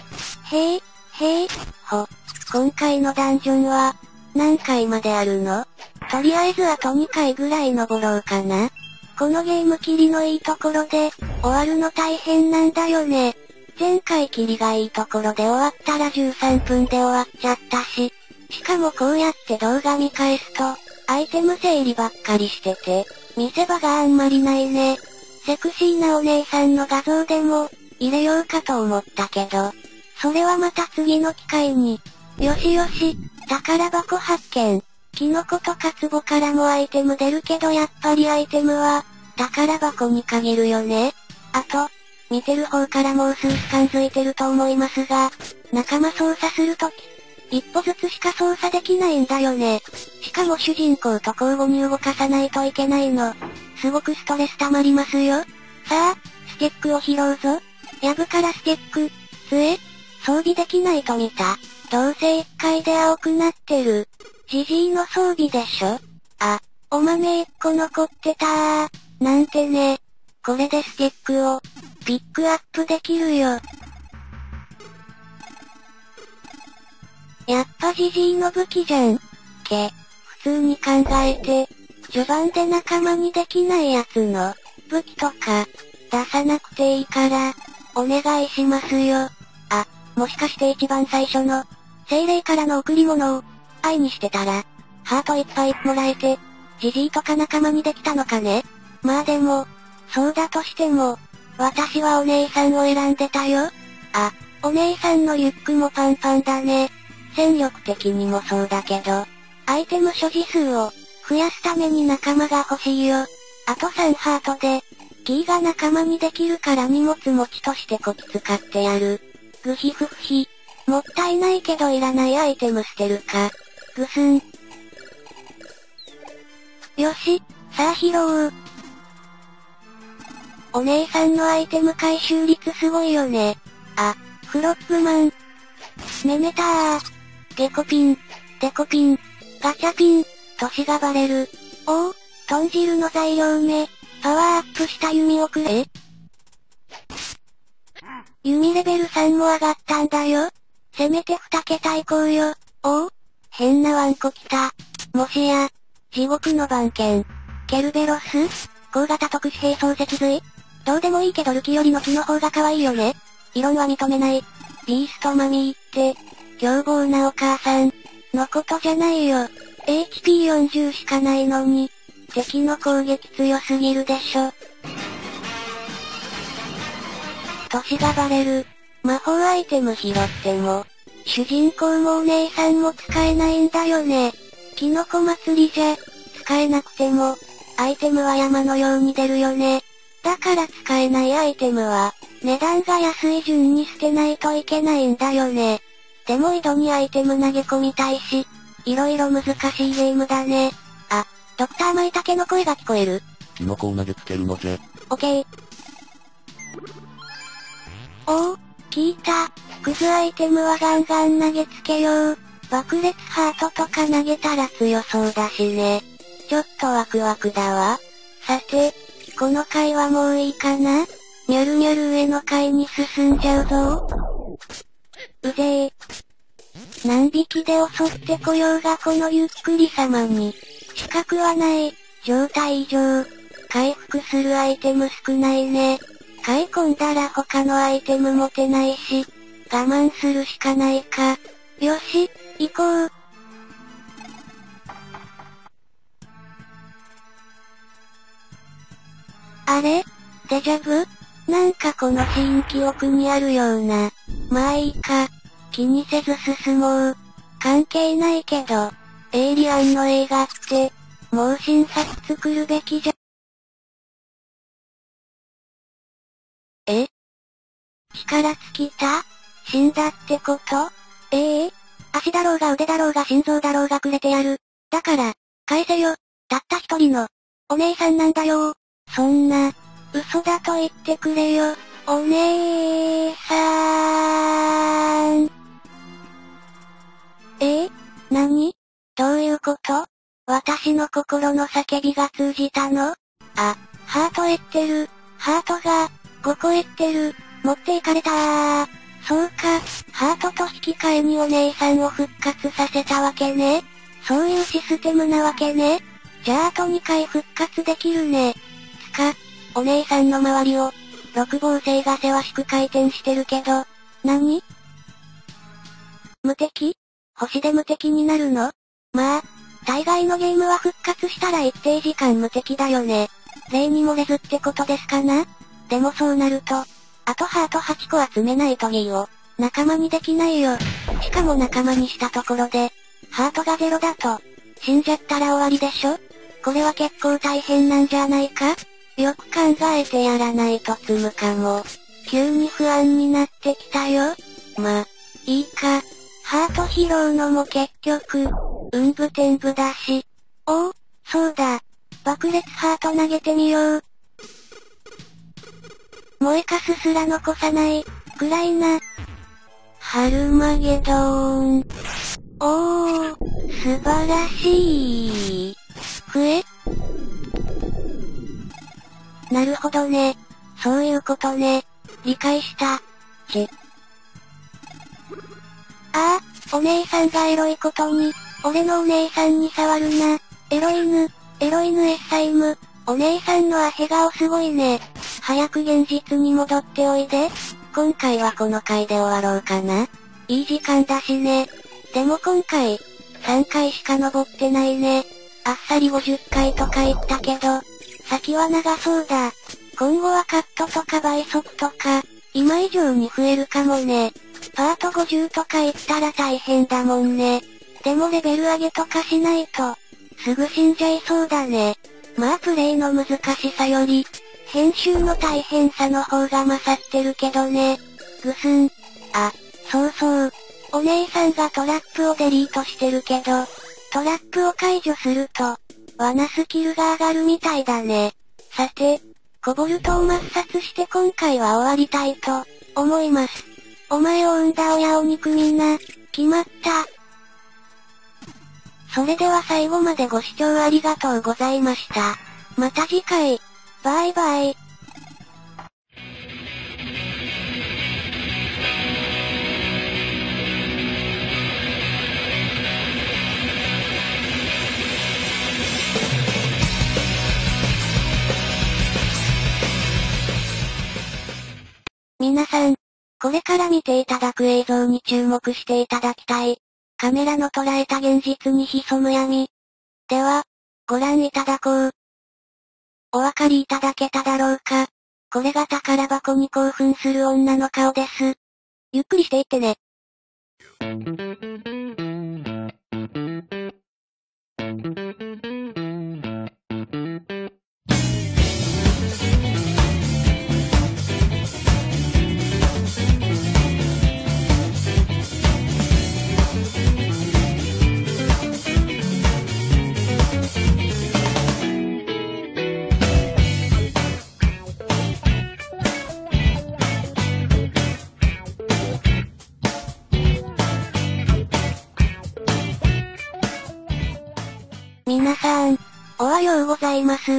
へい、へい、ほ。今回のダンジョンは、何回まであるの？とりあえずあと2回ぐらい登ろうかな。このゲーム切りのいいところで、終わるの大変なんだよね。前回切りがいいところで終わったら13分で終わっちゃったし。しかもこうやって動画見返すと、アイテム整理ばっかりしてて、見せ場があんまりないね。セクシーなお姉さんの画像でも、入れようかと思ったけど、それはまた次の機会に。よしよし、宝箱発見。キノコとか壺からもアイテム出るけどやっぱりアイテムは、宝箱に限るよね。あと、見てる方からもう数ス感づいてると思いますが、仲間操作するとき、一歩ずつしか操作できないんだよね。しかも主人公と交互に動かさないといけないの。すごくストレス溜まりますよ。さあ、スティックを拾うぞ。やぶからスティック、杖、装備できないと見た。どうせ一回で青くなってる。ジジイの装備でしょあ、お豆一個残ってたー。なんてね。これでスティックを、ピックアップできるよ。やっぱジジイの武器じゃん。け、普通に考えて、序盤で仲間にできないやつの、武器とか、出さなくていいから、お願いしますよ。あ、もしかして一番最初の、精霊からの贈り物を、愛にしてたら、ハートいっぱいもらえて、ジジイとか仲間にできたのかねまあでも、そうだとしても、私はお姉さんを選んでたよ。あ、お姉さんのリュックもパンパンだね。戦力的にもそうだけど、アイテム所持数を、増やすために仲間が欲しいよ。あと3ハートで、キーが仲間にできるから荷物持ちとしてこき使ってやる。ぐひふひ。もったいないけどいらないアイテム捨てるか。ぐすん。よし、さあ拾おう。お姉さんのアイテム回収率すごいよね。あ、フロップマン。めめたー。ゲコピン、デコピン、ガチャピン、歳がバレる。おお、豚汁の材料目、パワーアップした弓をくれ。弓レベル3も上がったんだよ。せめて二桁行こうよ。おお変なワンコ来た。もしや、地獄の番犬。ケルベロス？高型特殊兵装脊髄？どうでもいいけどルキよりの木の方が可愛いよね。異論は認めない。ビーストマミーって、凶暴なお母さん、のことじゃないよ。HP40 しかないのに、敵の攻撃強すぎるでしょ。歳がバレる。魔法アイテム拾っても、主人公もお姉さんも使えないんだよね。キノコ祭りじゃ、使えなくても、アイテムは山のように出るよね。だから使えないアイテムは、値段が安い順に捨てないといけないんだよね。でも井戸にアイテム投げ込みたいし、いろいろ難しいゲームだね。あ、ドクターマイタケの声が聞こえる？キノコを投げつけるのじゃ。オッケー。おお、聞いた。クズアイテムはガンガン投げつけよう。爆裂ハートとか投げたら強そうだしね。ちょっとワクワクだわ。さて、この回はもういいかな？にゃるにゃる上の階に進んじゃうぞ。うぜえ。何匹で襲ってこようがこのゆっくり様に、資格はない、状態異常。回復するアイテム少ないね。買い込んだら他のアイテム持てないし、我慢するしかないか。よし、行こう。あれ？デジャブ？なんかこのシーン記憶にあるような。まあいいか。気にせず進もう。関係ないけど、エイリアンの映画って、もう新作作るべきじゃ。え？力尽きた？死んだってこと？ええ？ー、足だろうが腕だろうが心臓だろうがくれてやる。だから、返せよ。たった一人の、お姉さんなんだよそんな、嘘だと言ってくれよ。お姉さん。えー、何？どういうこと？私の心の叫びが通じたの？あ、ハートへってる。ハートが、5個へってる。持っていかれたー。そうか、ハートと引き換えにお姉さんを復活させたわけね。そういうシステムなわけね。じゃああと2回復活できるね。つか、お姉さんの周りを、六芒星がせわしく回転してるけど、何？無敵？星で無敵になるの？まあ、大概のゲームは復活したら一定時間無敵だよね。例に漏れずってことですかな？でもそうなると、あとハート8個集めないとギーを、仲間にできないよ。しかも仲間にしたところで、ハートがゼロだと、死んじゃったら終わりでしょ？これは結構大変なんじゃないか？よく考えてやらないと積むかも。急に不安になってきたよ。ま、いいか。ハート拾うのも結局、うんぶてんぶだし。おお、そうだ。爆裂ハート投げてみよう。燃えかすすら残さない、くらいな。ハルマゲドーン。おー、素晴らしい。ふえなるほどね。そういうことね。理解した。ち。ああ、お姉さんがエロいことに、俺のお姉さんに触るな。エロ犬、エロ犬エッサイム、お姉さんのアヘ顔すごいね。早く現実に戻っておいで。今回はこの回で終わろうかな。いい時間だしね。でも今回、3回しか登ってないね。あっさり50回とか言ったけど、先は長そうだ。今後はカットとか倍速とか、今以上に増えるかもね。パート50とか言ったら大変だもんね。でもレベル上げとかしないと、すぐ死んじゃいそうだね。まあプレイの難しさより、編集の大変さの方が勝ってるけどね。ぐすん。あ、そうそう。お姉さんがトラップをデリートしてるけど、トラップを解除すると、罠スキルが上がるみたいだね。さて、コボルトを抹殺して今回は終わりたいと、思います。お前を産んだ親を憎みんな、決まった。それでは最後までご視聴ありがとうございました。また次回。バイバイ。これから見ていただく映像に注目していただきたい。カメラの捉えた現実に潜む闇。では、ご覧いただこう。お分かりいただけただろうか。これが宝箱に興奮する女の顔です。ゆっくりしていってね。皆さん、おはようございます。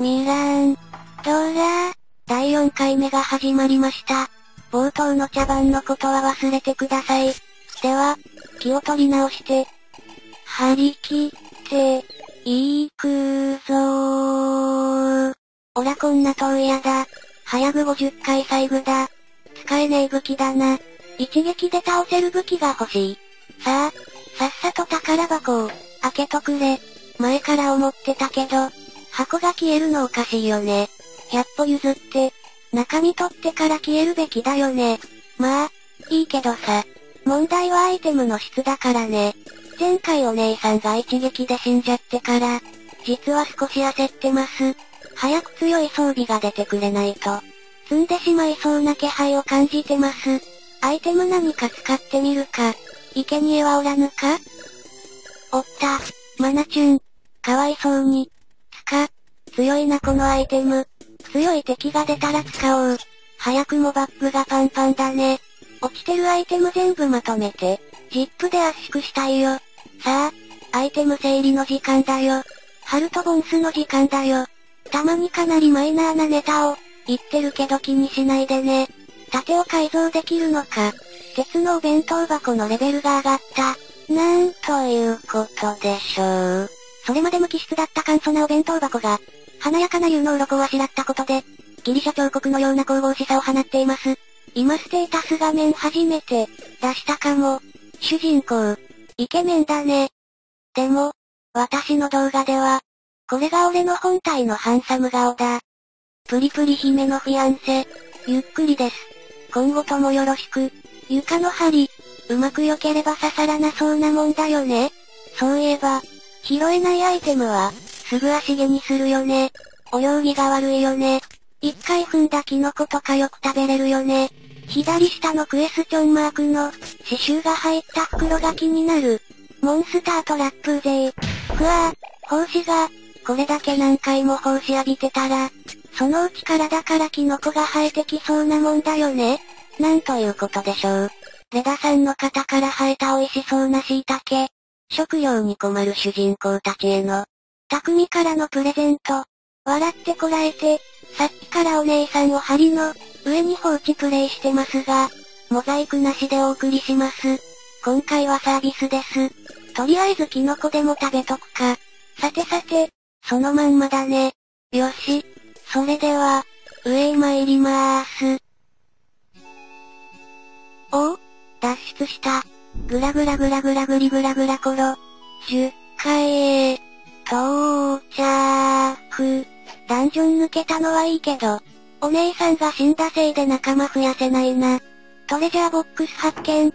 ミラーン、ドーラー、第4回目が始まりました。冒頭の茶番のことは忘れてください。では、気を取り直して、張り切って、いくぞー。おらこんな遠いやだ。早ぐ50回最後だ。使えねえ武器だな。一撃で倒せる武器が欲しい。さあ、さっさと宝箱を、開けとくれ。前から思ってたけど、箱が消えるのおかしいよね。100歩譲って、中身取ってから消えるべきだよね。まあ、いいけどさ。問題はアイテムの質だからね。前回お姉さんが一撃で死んじゃってから、実は少し焦ってます。早く強い装備が出てくれないと、積んでしまいそうな気配を感じてます。アイテム何か使ってみるか。生贄はおらぬか？おった、マナチュン。かわいそうに。つか、強いなこのアイテム。強い敵が出たら使おう。早くもバッグがパンパンだね。落ちてるアイテム全部まとめて、ジップで圧縮したいよ。さあ、アイテム整理の時間だよ。ハルトボンスの時間だよ。たまにかなりマイナーなネタを、言ってるけど気にしないでね。盾を改造できるのか。鉄のお弁当箱のレベルが上がった。なんということでしょう。それまで無機質だった簡素なお弁当箱が、華やかな有能録をあしらったことで、ギリシャ彫刻のような神々しさを放っています。今ステータス画面初めて、出したかも。主人公、イケメンだね。でも、私の動画では、これが俺の本体のハンサム顔だ。プリプリ姫のフィアンセ、ゆっくりです。今後ともよろしく。床の針、うまく避ければ刺さらなそうなもんだよね。そういえば、拾えないアイテムは、すぐ足毛にするよね。お行儀が悪いよね。一回踏んだキノコとかよく食べれるよね。左下のクエスチョンマークの、刺繍が入った袋が気になる。モンスタートラップ勢。ふわぁ、胞子が、これだけ何回も胞子浴びてたら、そのうちからだからキノコが生えてきそうなもんだよね。なんということでしょう。レダさんの肩から生えた美味しそうな椎茸。食料に困る主人公たちへの、匠からのプレゼント。笑ってこらえて、さっきからお姉さんを針の、上に放置プレイしてますが、モザイクなしでお送りします。今回はサービスです。とりあえずキノコでも食べとくか。さてさて、そのまんまだね。よし。それでは、上へ参りまーす。お脱出した。ぐらぐらぐらぐらぐりぐらぐらころ。10回へ、到着。ダンジョン抜けたのはいいけど、お姉さんが死んだせいで仲間増やせないな。トレジャーボックス発見。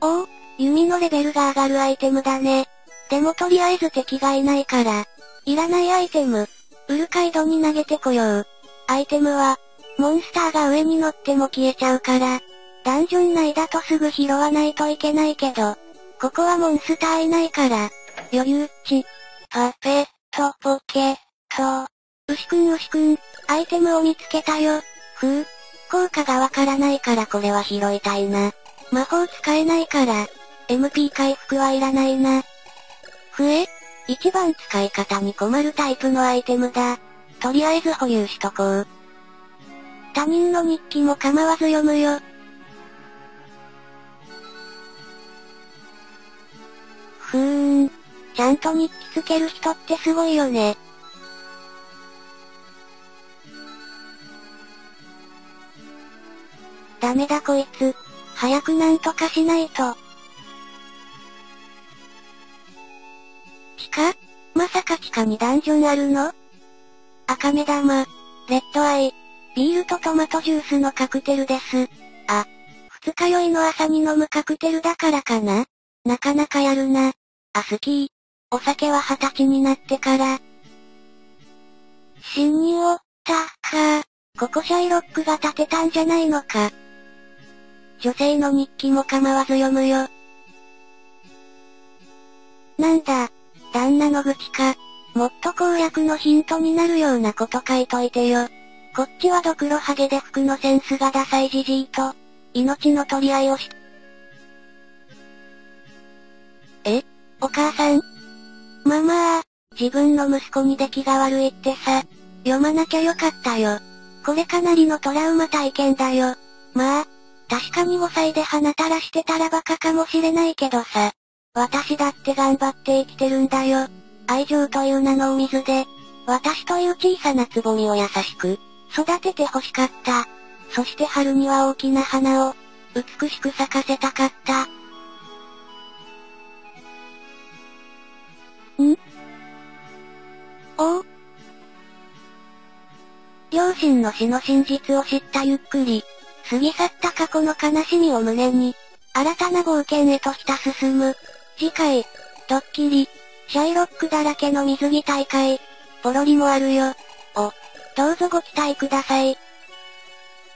おお、弓のレベルが上がるアイテムだね。でもとりあえず敵がいないから、いらないアイテム、ウルカイドに投げてこよう。アイテムは、モンスターが上に乗っても消えちゃうから、ダンジョン内だとすぐ拾わないといけないけど、ここはモンスターいないから、余裕っち。パペットポケット。牛くん牛くん、アイテムを見つけたよ。ふう。効果がわからないからこれは拾いたいな。魔法使えないから、MP 回復はいらないな。ふえ一番使い方に困るタイプのアイテムだ。とりあえず保有しとこう。他人の日記も構わず読むよ。ふーん。ちゃんと日記つける人ってすごいよね。ダメだこいつ。早くなんとかしないと。地下まさか地下にダンジョンあるの？赤目玉、レッドアイ、ビールとトマトジュースのカクテルです。あ、二日酔いの朝に飲むカクテルだからかな？なかなかやるな。あ、好きお酒は二十歳になってから。新入を、た、はここシャイロックが建てたんじゃないのか。女性の日記も構わず読むよ。なんだ、旦那の愚痴か。もっと攻略のヒントになるようなこと書いといてよ。こっちはドクロハゲで服のセンスがダサいじじいと、命の取り合いをし、えお母さんママ自分の息子に出来が悪いってさ、読まなきゃよかったよ。これかなりのトラウマ体験だよ。まあ、確かに5歳で鼻垂らしてたらバカかもしれないけどさ。私だって頑張って生きてるんだよ。愛情という名のお水で、私という小さなつぼみを優しく、育てて欲しかった。そして春には大きな花を、美しく咲かせたかった。ん？おう両親の死の真実を知ったゆっくり、過ぎ去った過去の悲しみを胸に、新たな冒険へとひた進む。次回、ドッキリ、シャイロックだらけの水着大会、ポロリもあるよ。お、どうぞご期待ください。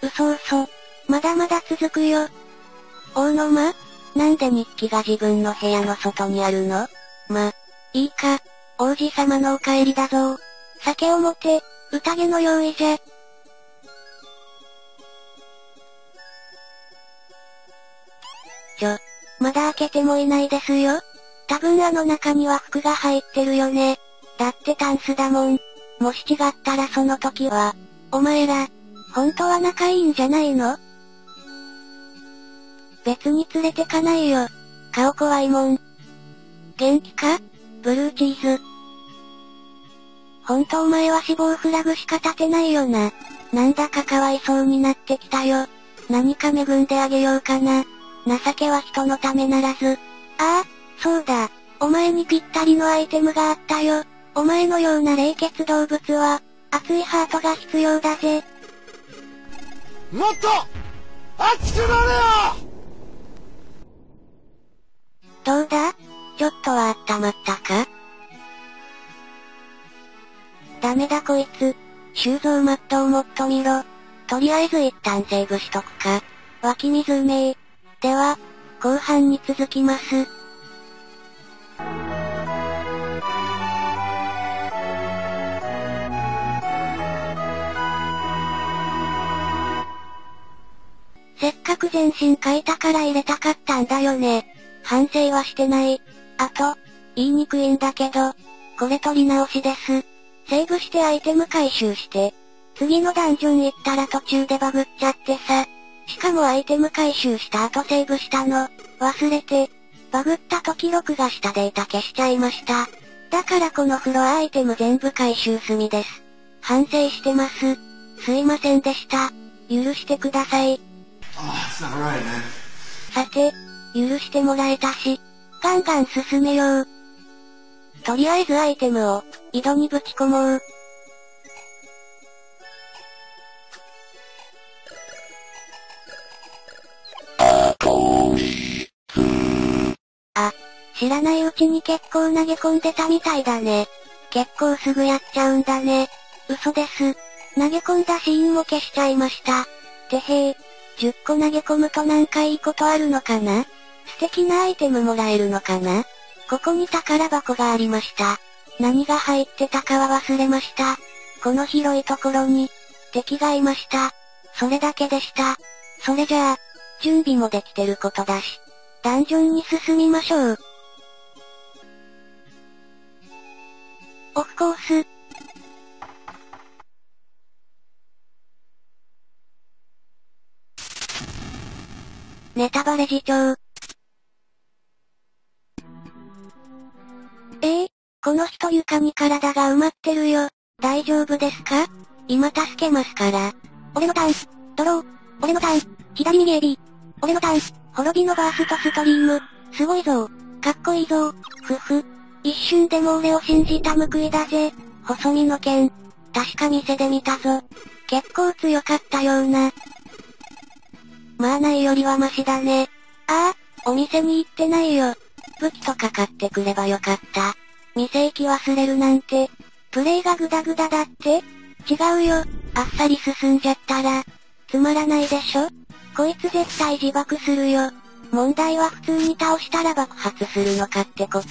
嘘嘘、まだまだ続くよ。大野間なんで日記が自分の部屋の外にあるの？ま、いいか、王子様のお帰りだぞ。酒を持て、宴の用意じゃ。ちょ、まだ開けてもいないですよ。多分あの中には服が入ってるよね。だってタンスだもん。もし違ったらその時は、お前ら、本当は仲いいんじゃないの？別に連れてかないよ。顔怖いもん。元気か？ブルーチーズ。ほんとお前は死亡フラグしか立てないよな。なんだかかわいそうになってきたよ。何か恵んであげようかな。情けは人のためならず。ああ、そうだ。お前にぴったりのアイテムがあったよ。お前のような冷血動物は、熱いハートが必要だぜ。もっと熱くなれよどうだ？ちょっとは温まったか？ダメだこいつ。修造マットをもっと見ろ。とりあえず一旦セーブしとくか。湧き水うめえ。では、後半に続きます。せっかく全身書いたから入れたかったんだよね。反省はしてない。あと、言いにくいんだけど、これ取り直しです。セーブしてアイテム回収して、次のダンジョン行ったら途中でバグっちゃってさ。しかもアイテム回収した後セーブしたの、忘れて、バグった時録画したデータ消しちゃいました。だからこのフロアアイテム全部回収済みです。反省してます。すいませんでした。許してください。さて、許してもらえたし、ガンガン進めよう。とりあえずアイテムを、井戸にぶち込もう。あ、知らないうちに結構投げ込んでたみたいだね。結構すぐやっちゃうんだね。嘘です。投げ込んだシーンも消しちゃいました。てへー。10個投げ込むとなんかいいことあるのかな？素敵なアイテムもらえるのかな？ここに宝箱がありました。何が入ってたかは忘れました。この広いところに、敵がいました。それだけでした。それじゃあ、準備もできてることだし、ダンジョンに進みましょう。オフコース。ネタバレ事長。ええー、この人床に体が埋まってるよ。大丈夫ですか？今助けますから。俺のターン、ドロー、俺のターン、左右 AB。俺のターン。滅びのバーストストリーム。すごいぞ。かっこいいぞ。ふふ。一瞬でも俺を信じた報いだぜ。細身の剣。確か店で見たぞ。結構強かったような。まあないよりはマシだね。ああ、お店に行ってないよ。武器とか買ってくればよかった。店行き忘れるなんて。プレイがグダグダだって違うよ。あっさり進んじゃったら。つまらないでしょこいつ絶対自爆するよ。問題は普通に倒したら爆発するのかってこと。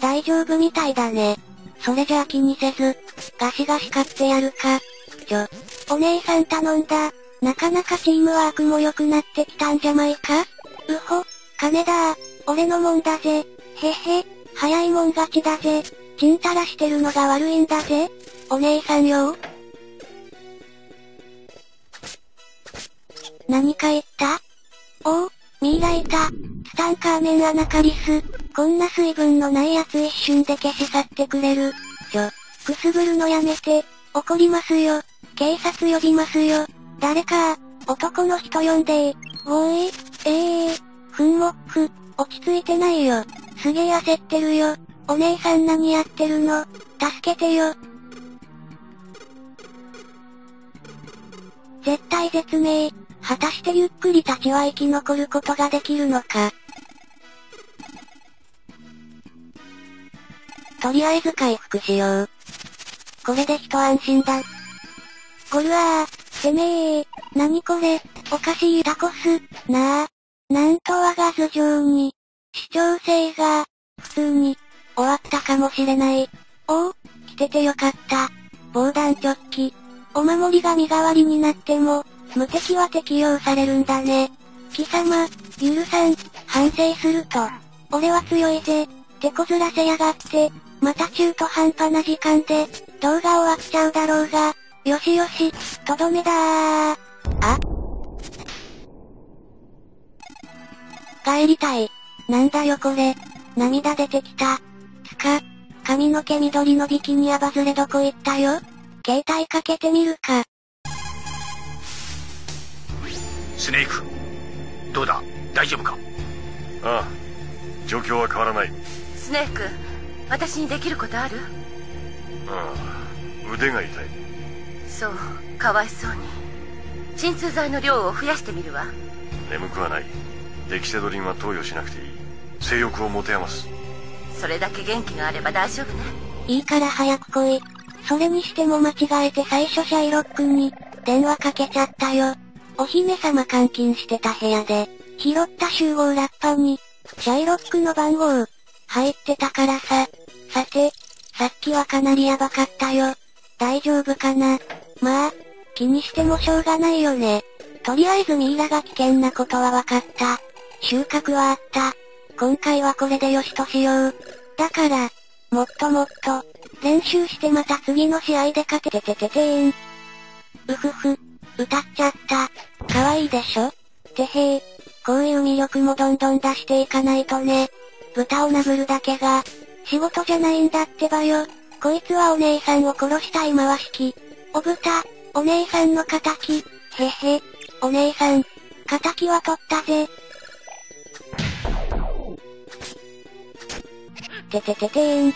大丈夫みたいだね。それじゃあ気にせず、ガシガシ買ってやるか。ちょ、お姉さん頼んだ。なかなかチームワークも良くなってきたんじゃないか？うほ、金だ俺のもんだぜ。へへ、早いもん勝ちだぜ。ちんたらしてるのが悪いんだぜ。お姉さんよ何か言った？おお、ミイラいた。ツタンカーメンアナカリス。こんな水分のないやつ一瞬で消し去ってくれる。ちょ、くすぐるのやめて。怒りますよ。警察呼びますよ。誰か男の人呼んでー。おーい、ええー、ふんもっく、落ち着いてないよ。すげえ焦ってるよ。お姉さん何やってるの？助けてよ。絶対絶命。果たしてゆっくりたちは生き残ることができるのか。とりあえず回復しよう。これで一安心だ。ゴルアー、てめえなにこれ、おかしいタコス、なあ。なんとはガズ上に、視聴性が、普通に、終わったかもしれない。おお、来ててよかった。防弾チョッキ。お守りが身代わりになっても、無敵は適用されるんだね。貴様、ゆるさん、反省すると、俺は強いぜ、手こずらせやがって、また中途半端な時間で、動画終わっちゃうだろうが、よしよし、とどめだー。あ帰りたい。なんだよこれ。涙出てきた。つか、髪の毛緑のビキニアバズレどこ行ったよ。携帯かけてみるか。スネークどうだ？大丈夫か？ああ状況は変わらない。スネーク私にできることある？ああ腕が痛い。そうかわいそうに。鎮痛剤の量を増やしてみるわ。眠くはないデキセドリンは投与しなくていい性欲を持て余すそれだけ元気があれば大丈夫ねいいから早く来いそれにしても間違えて最初シャイロックに電話かけちゃったよお姫様監禁してた部屋で、拾った集合ラッパに、シャイロックの番号、入ってたからさ。さて、さっきはかなりヤバかったよ。大丈夫かな？まあ、気にしてもしょうがないよね。とりあえずミイラが危険なことは分かった。収穫はあった。今回はこれでよしとしよう。だから、もっともっと、練習してまた次の試合で勝てててててーん。うふふ。歌っちゃった。可愛いでしょ？てへー。こういう魅力もどんどん出していかないとね。豚を殴るだけが、仕事じゃないんだってばよ。こいつはお姉さんを殺したい回しき。お豚、お姉さんの仇。へへ。お姉さん、仇は取ったぜ。ててててーん。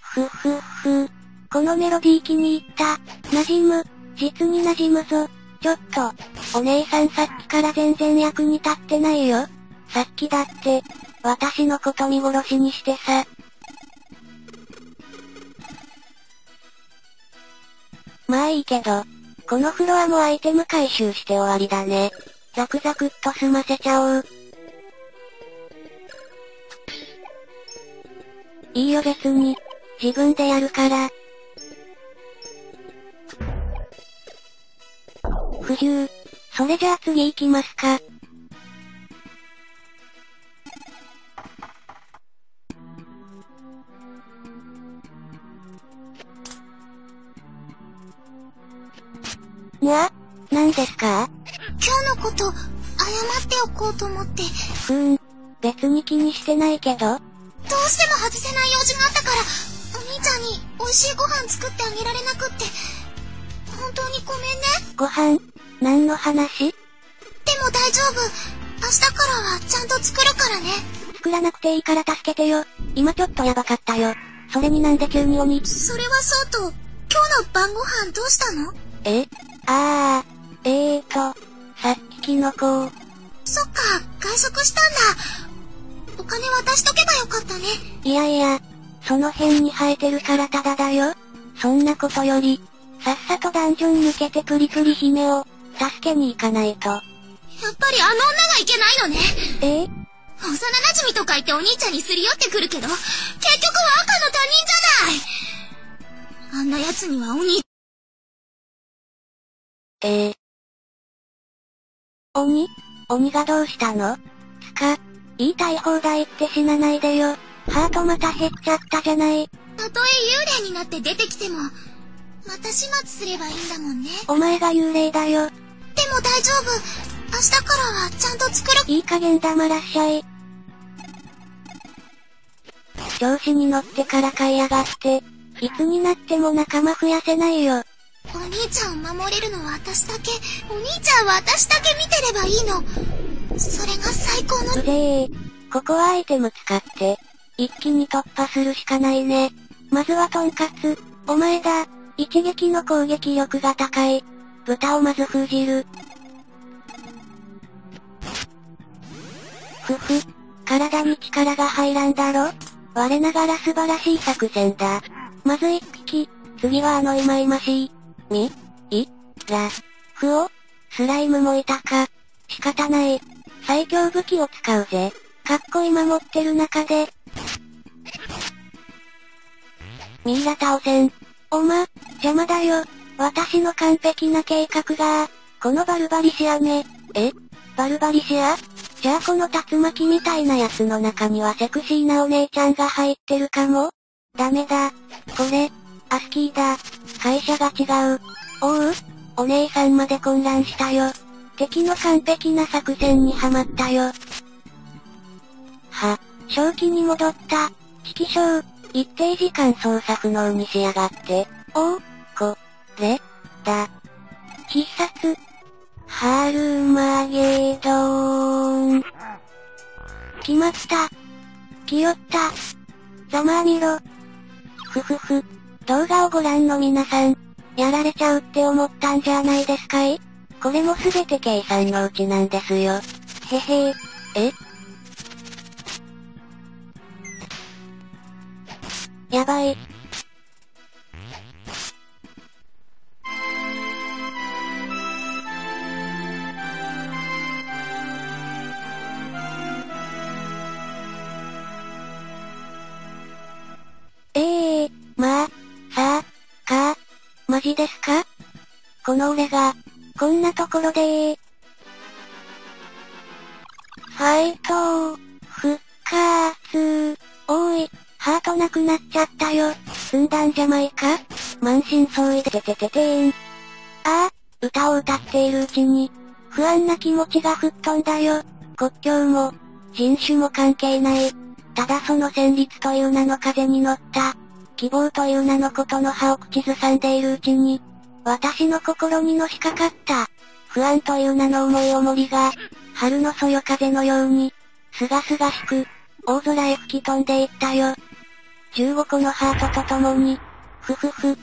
ふふふ。このメロディー気に入った。馴染む。実に馴染むぞ。ちょっと、お姉さんさっきから全然役に立ってないよ。さっきだって、私のこと見殺しにしてさ。まあいいけど、このフロアもアイテム回収して終わりだね。ザクザクっと済ませちゃおう。いいよ別に、自分でやるから。不自由。それじゃあ次行きますか。にゃ何ですか？今日のこと、謝っておこうと思って。ふーん、別に気にしてないけど。どうしても外せない用事があったから、お兄ちゃんに美味しいご飯作ってあげられなくって。本当にごめんね。ご飯何の話？でも、も大丈夫。明日からはちゃんと作るからね。作らなくていいから助けてよ。今ちょっとやばかったよ。それになんで急に鬼？それはそうと、今日の晩ご飯どうしたの？え？あー、えーと、さっきキノコを。そっか、外食したんだ。お金渡しとけばよかったね。いやいや、その辺に生えてるからただだよ。そんなことより、さっさとダンジョン抜けてプリプリ姫を、助けに行かないと。やっぱりあの女がいけないのね。え？幼馴染とか言ってお兄ちゃんにすり寄ってくるけど、結局は赤の他人じゃないあんな奴にはお兄、えー、鬼？鬼がどうしたの？つか、言いたい放題言って死なないでよ。ハートまた減っちゃったじゃない。たとえ幽霊になって出てきても、また始末すればいいんだもんね。お前が幽霊だよ。でも大丈夫。明日からはちゃんと作る。いい加減黙らっしゃい。調子に乗ってから買いやがって、いつになっても仲間増やせないよ。お兄ちゃんを守れるのは私だけ。お兄ちゃんは私だけ見てればいいの。それが最高の。うぜえ。ここはアイテム使って、一気に突破するしかないね。まずはトンカツ、お前だ。一撃の攻撃力が高い。豚をまず封じる。ふふ。体に力が入らんだろ我ながら素晴らしい作戦だ。まず一匹、次はあのいまいましい。み、い、ら、ふお、スライムもいたか。仕方ない。最強武器を使うぜ。かっこ今持ってる中で。ミイラ倒せん。おま、邪魔だよ。私の完璧な計画が、このバルバリシアね。え？バルバリシア？じゃあこの竜巻みたいなやつの中にはセクシーなお姉ちゃんが入ってるかも？ダメだ。これ、アスキーだ。会社が違う。おう？お姉さんまで混乱したよ。敵の完璧な作戦にはまったよ。は、正気に戻った。指揮章、一定時間操作不能にしやがって。おう、こ、れ、だ。必殺、ハルマゲドーン。決まった。気負った。ざまあみろ。ふふふ。動画をご覧の皆さん、やられちゃうって思ったんじゃないですかい？これもすべて計算のうちなんですよ。へへー。え？やばい。ええー、まあ、さあ、か、マジですか？この俺が、こんなところでー。ファイト、復活、おーい、ハートなくなっちゃったよ。済んだんじゃないか？満身創痍でててててーん。ああ、歌を歌っているうちに、不安な気持ちが吹っ飛んだよ。国境も、人種も関係ない。ただその旋律という名の風に乗った、希望という名のことの葉を口ずさんでいるうちに、私の心にのしかかった、不安という名の重い重りが、春のそよ風のように、すがすがしく、大空へ吹き飛んでいったよ。15個のハートと共に、ふふふ。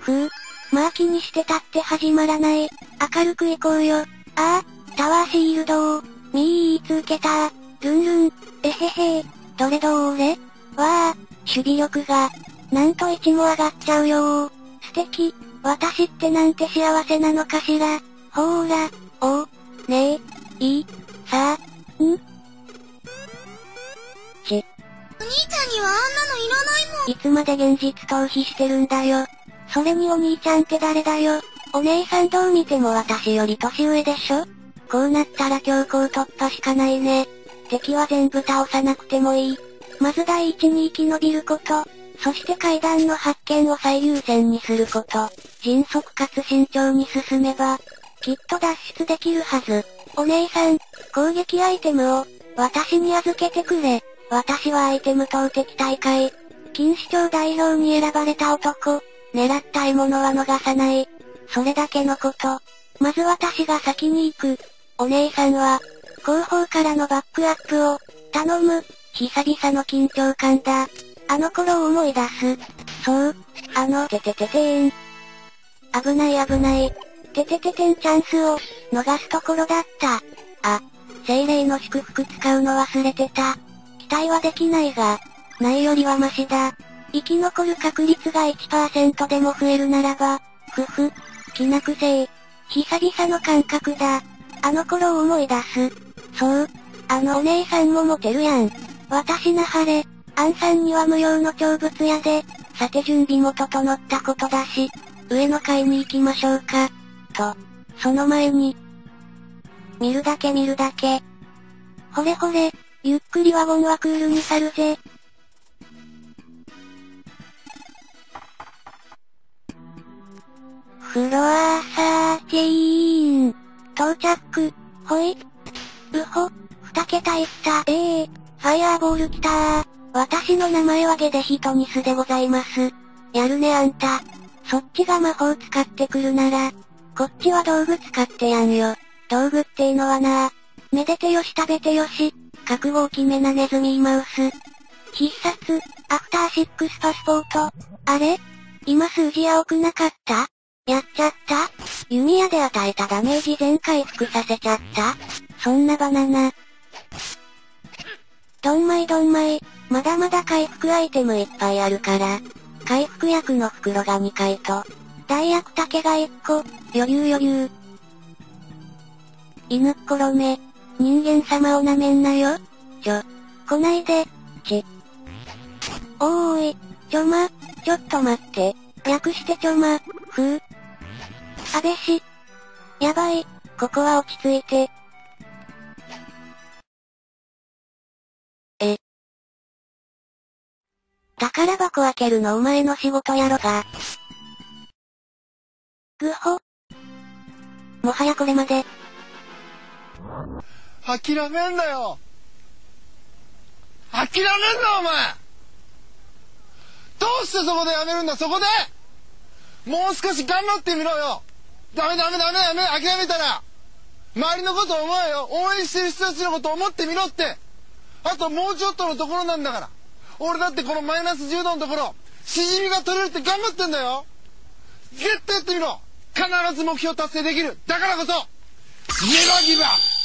ふう、まあ気にしてたって始まらない。明るく行こうよ。ああ、タワーシールドを、みー言い続けたルンルン、えへへどれどれわあ、守備力が、なんと1も上がっちゃうよ素敵、私ってなんて幸せなのかしら？ほーら、おねえ、いい、さあ、んち、お兄ちゃんにはあんなのいらないもん。いつまで現実逃避してるんだよ。それにお兄ちゃんって誰だよ。お姉さんどう見ても私より年上でしょこうなったら強行突破しかないね。敵は全部倒さなくてもいい。まず第一に生き延びること。そして階段の発見を最優先にすること。迅速かつ慎重に進めば、きっと脱出できるはず。お姉さん、攻撃アイテムを、私に預けてくれ。私はアイテム投擲大会。錦糸町代表に選ばれた男。狙った獲物は逃さない。それだけのこと。まず私が先に行く。お姉さんは、後方からのバックアップを、頼む。久々の緊張感だ。あの頃を思い出す。そう、あの、ててててーん。危ない危ない。ててててんチャンスを、逃すところだった。あ、精霊の祝福使うの忘れてた。期待はできないが、ないよりはマシだ。生き残る確率が1%でも増えるならば、ふふ、気なくせい。久々の感覚だ。あの頃を思い出す。そう、あのお姉さんもモテるやん。私なはれ、アンさんには無用の長物屋で、さて準備も整ったことだし、上の階に行きましょうか。と、その前に、見るだけ見るだけ。ほれほれ、ゆっくりワゴンはクールに去るぜ。フロアサーチェイン。到着。ほい。うほ。二桁いった。ええー、ファイアーボール来たー。私の名前はゲデヒトニスでございます。やるねあんた。そっちが魔法使ってくるなら、こっちは道具使ってやんよ。道具っていうのはなめでてよし食べてよし、覚悟を決めなネズミーマウス。必殺、アフターシックスパスポート。あれ？今数字青くなかった？やっちゃった？弓矢で与えたダメージ全回復させちゃった？そんなバナナ。どんまいどんまい、まだまだ回復アイテムいっぱいあるから。回復薬の袋が2回と、大薬竹が1個、余裕余裕。犬っころめ、人間様を舐めんなよ。ちょ、来ないで、ち。おーい、ちょま、ちょっと待って、略してちょま、ふう。安倍氏。やばい、ここは落ち着いて。宝箱開けるのお前の仕事やろが。ぐほ。もはやこれまで。諦めんなよ。諦めんなお前。どうしてそこでやめるんだそこで。もう少し頑張ってみろよ。ダメダメダメダメ。諦めたら。周りのこと思えよ。応援してる人たちのこと思ってみろって。あともうちょっとのところなんだから。俺だってこのマイナス10度のところしじみが取れるって頑張ってんだよ絶対やってみろ必ず目標達成できるだからこそネバギバ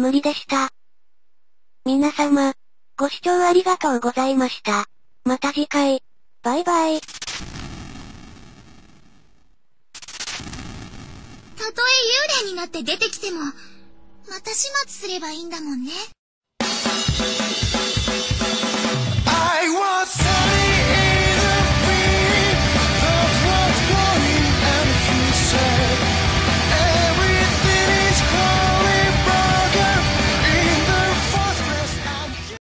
無理でした。皆様、ご視聴ありがとうございました。また次回。バイバイ。たとえ幽霊になって出てきても、また始末すればいいんだもんね。